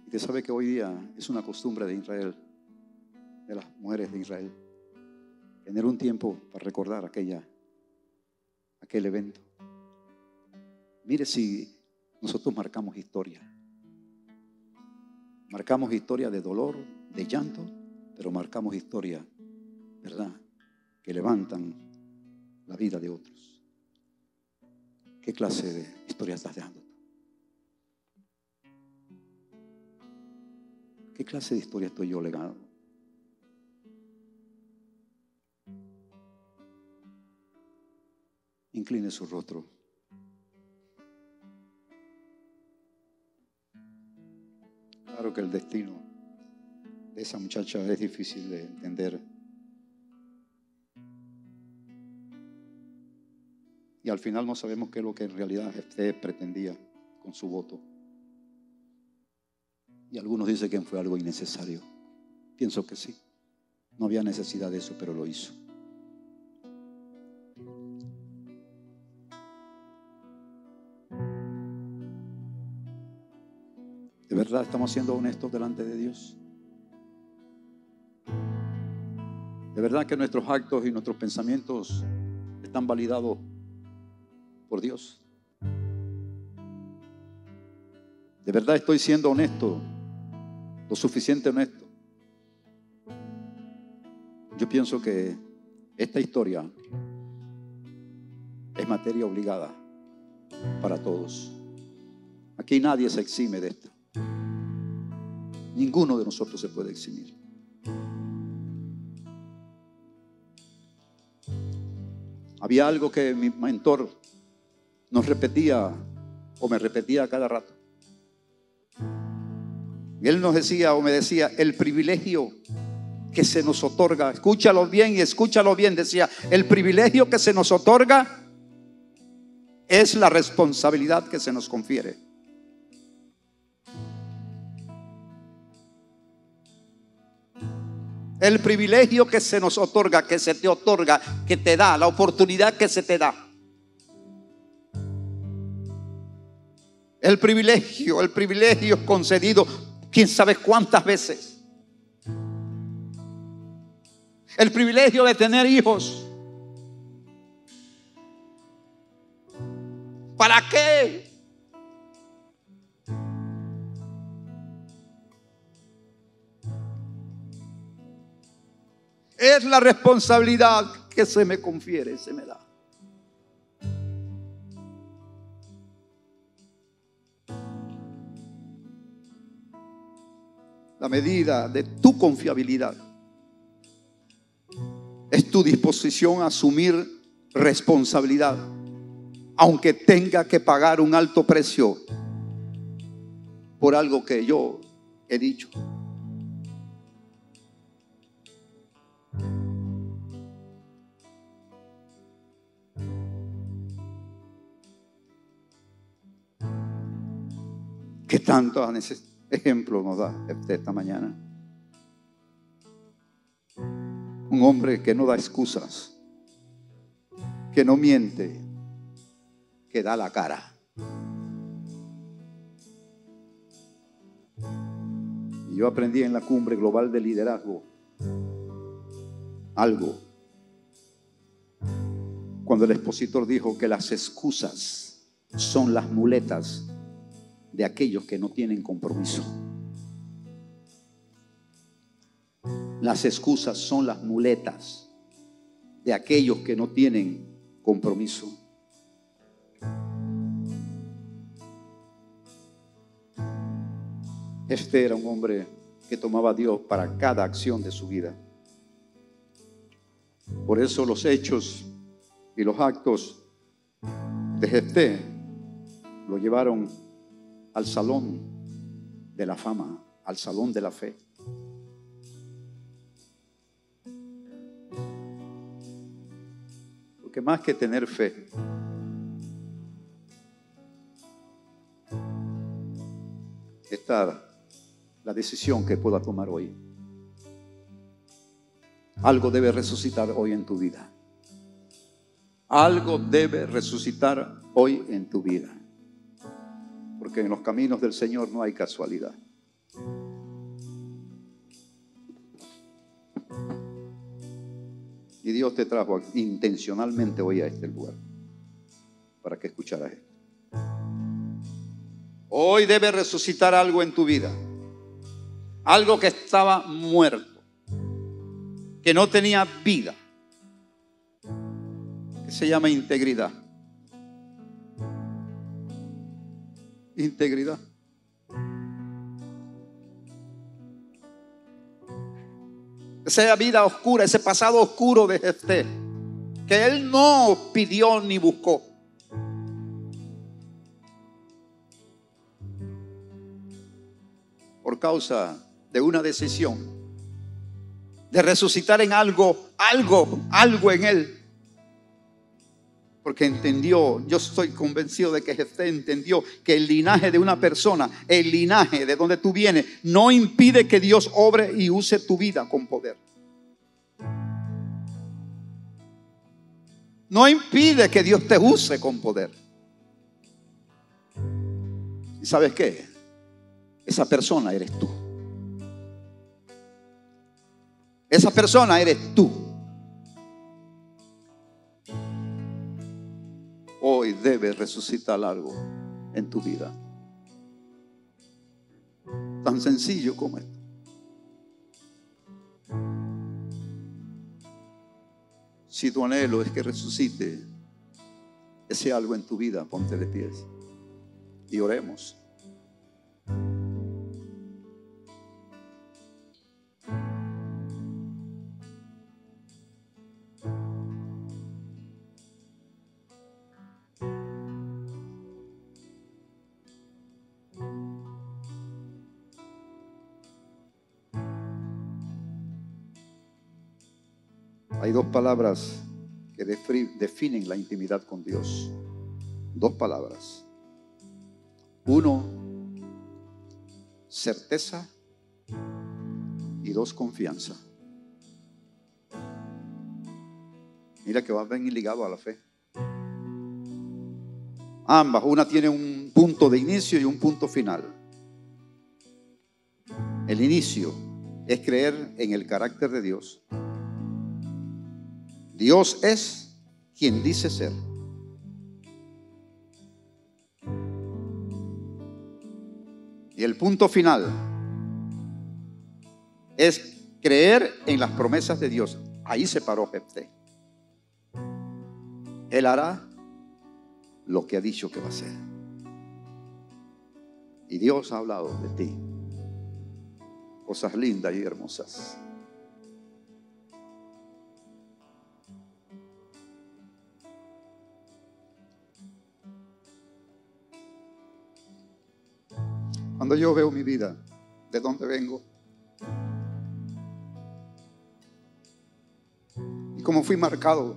Y usted sabe que hoy día es una costumbre de Israel, de las mujeres de Israel, tener un tiempo para recordar aquella, aquel evento. Mire si nosotros marcamos historia. Marcamos historia de dolor, de llanto, pero marcamos historia, ¿verdad? Que levantan la vida de otros. ¿Qué clase de historia estás dejando? ¿Qué clase de historia estoy yo legado? Incline su rostro. Claro que el destino de esa muchacha es difícil de entender. Y al final no sabemos qué es lo que en realidad usted pretendía con su voto. Y algunos dicen que fue algo innecesario. Pienso que sí. No había necesidad de eso, pero lo hizo. Verdad estamos siendo honestos delante de Dios? ¿De verdad que nuestros actos y nuestros pensamientos están validados por Dios. De verdad estoy siendo honesto, lo suficiente honesto. Yo pienso que esta historia es materia obligada para todos. Aquí nadie se exime de esto. Ninguno de nosotros se puede eximir. Había algo que mi mentor nos repetía o me repetía cada rato. Él nos decía o me decía, el privilegio que se nos otorga, escúchalo bien y escúchalo bien, decía, el privilegio que se nos otorga es la responsabilidad que se nos confiere. El privilegio que se nos otorga, que se te otorga, que te da, la oportunidad que se te da. El privilegio, el privilegio concedido, quién sabe cuántas veces. El privilegio de tener hijos. ¿Para qué? Es la responsabilidad que se me confiere, se me da. La medida de tu confiabilidad es tu disposición a asumir responsabilidad, aunque tenga que pagar un alto precio por algo que yo he dicho. ¿Qué tanto ejemplo nos da esta mañana? Un hombre que no da excusas, que no miente, que da la cara. Y yo aprendí en la cumbre global de liderazgo algo. Cuando el expositor dijo que las excusas son las muletas de aquellos que no tienen compromiso. Las excusas son las muletas de aquellos que no tienen compromiso. Este era un hombre que tomaba a Dios para cada acción de su vida. Por eso los hechos y los actos de Jefté lo llevaron al salón de la fama, al salón de la fe. Porque más que tener fe, está la decisión que pueda tomar hoy. Algo debe resucitar hoy en tu vida. Algo debe resucitar hoy en tu vida porque en los caminos del Señor no hay casualidad. Y Dios te trajo intencionalmente hoy a este lugar para que escucharas esto. Hoy debe resucitar algo en tu vida. Algo que estaba muerto, que no tenía vida, que se llama integridad. Integridad. Esa vida oscura, ese pasado oscuro de Jefté, que él no pidió ni buscó. Por causa de una decisión de resucitar en algo, algo, algo en él porque entendió, yo estoy convencido de que Jefté entendió que el linaje de una persona, el linaje de donde tú vienes, no impide que Dios obre y use tu vida con poder. No impide que Dios te use con poder. ¿Y sabes qué? Esa persona eres tú. Esa persona eres tú. Debe resucitar algo en tu vida. Tan sencillo como esto. Si tu anhelo es que resucite ese algo en tu vida, ponte de pies y oremos. Dos palabras que definen la intimidad con Dios. Dos palabras. Uno, certeza y dos, confianza. Mira que va bien ligado a la fe. Ambas, una tiene un punto de inicio y un punto final. El inicio es creer en el carácter de Dios Dios es quien dice ser. Y el punto final es creer en las promesas de Dios. Ahí se paró Jefté. Él hará lo que ha dicho que va a hacer. Y Dios ha hablado de ti. Cosas lindas y hermosas. Cuando yo veo mi vida, de dónde vengo, y cómo fui marcado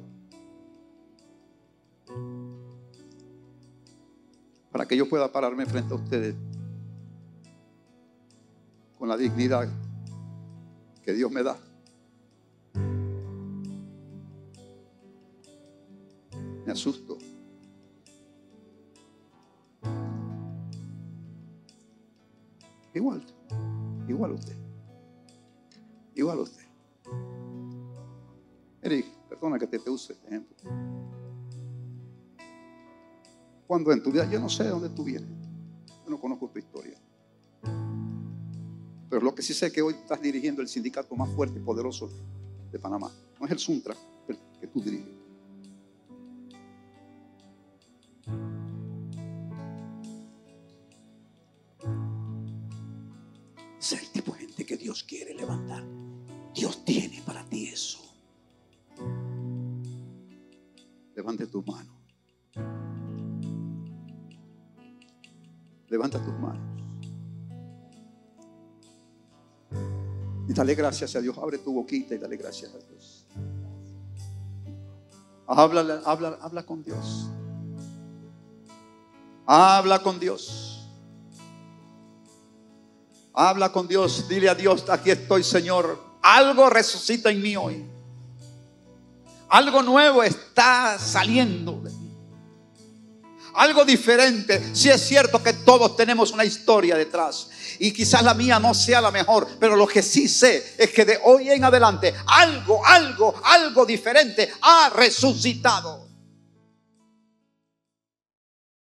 para que yo pueda pararme frente a ustedes con la dignidad que Dios me da. Me asusto. Igual usted. Igual usted. Eric, perdona que te, te use este ejemplo. Cuando en tu vida, yo no sé de dónde tú vienes. Yo no conozco tu historia. Pero lo que sí sé es que hoy estás dirigiendo el sindicato más fuerte y poderoso de Panamá. No es el Suntra que tú diriges. Gracias a Dios. Abre tu boquita y dale gracias a Dios. Habla, habla, habla con Dios. Habla con Dios. Habla con Dios, dile a Dios, aquí estoy Señor. Algo resucita en mí hoy. Algo nuevo está saliendo. Algo diferente. Si es cierto que todos tenemos una historia detrás. Y quizás la mía no sea la mejor. Pero lo que sí sé es que de hoy en adelante algo, algo, algo diferente ha resucitado.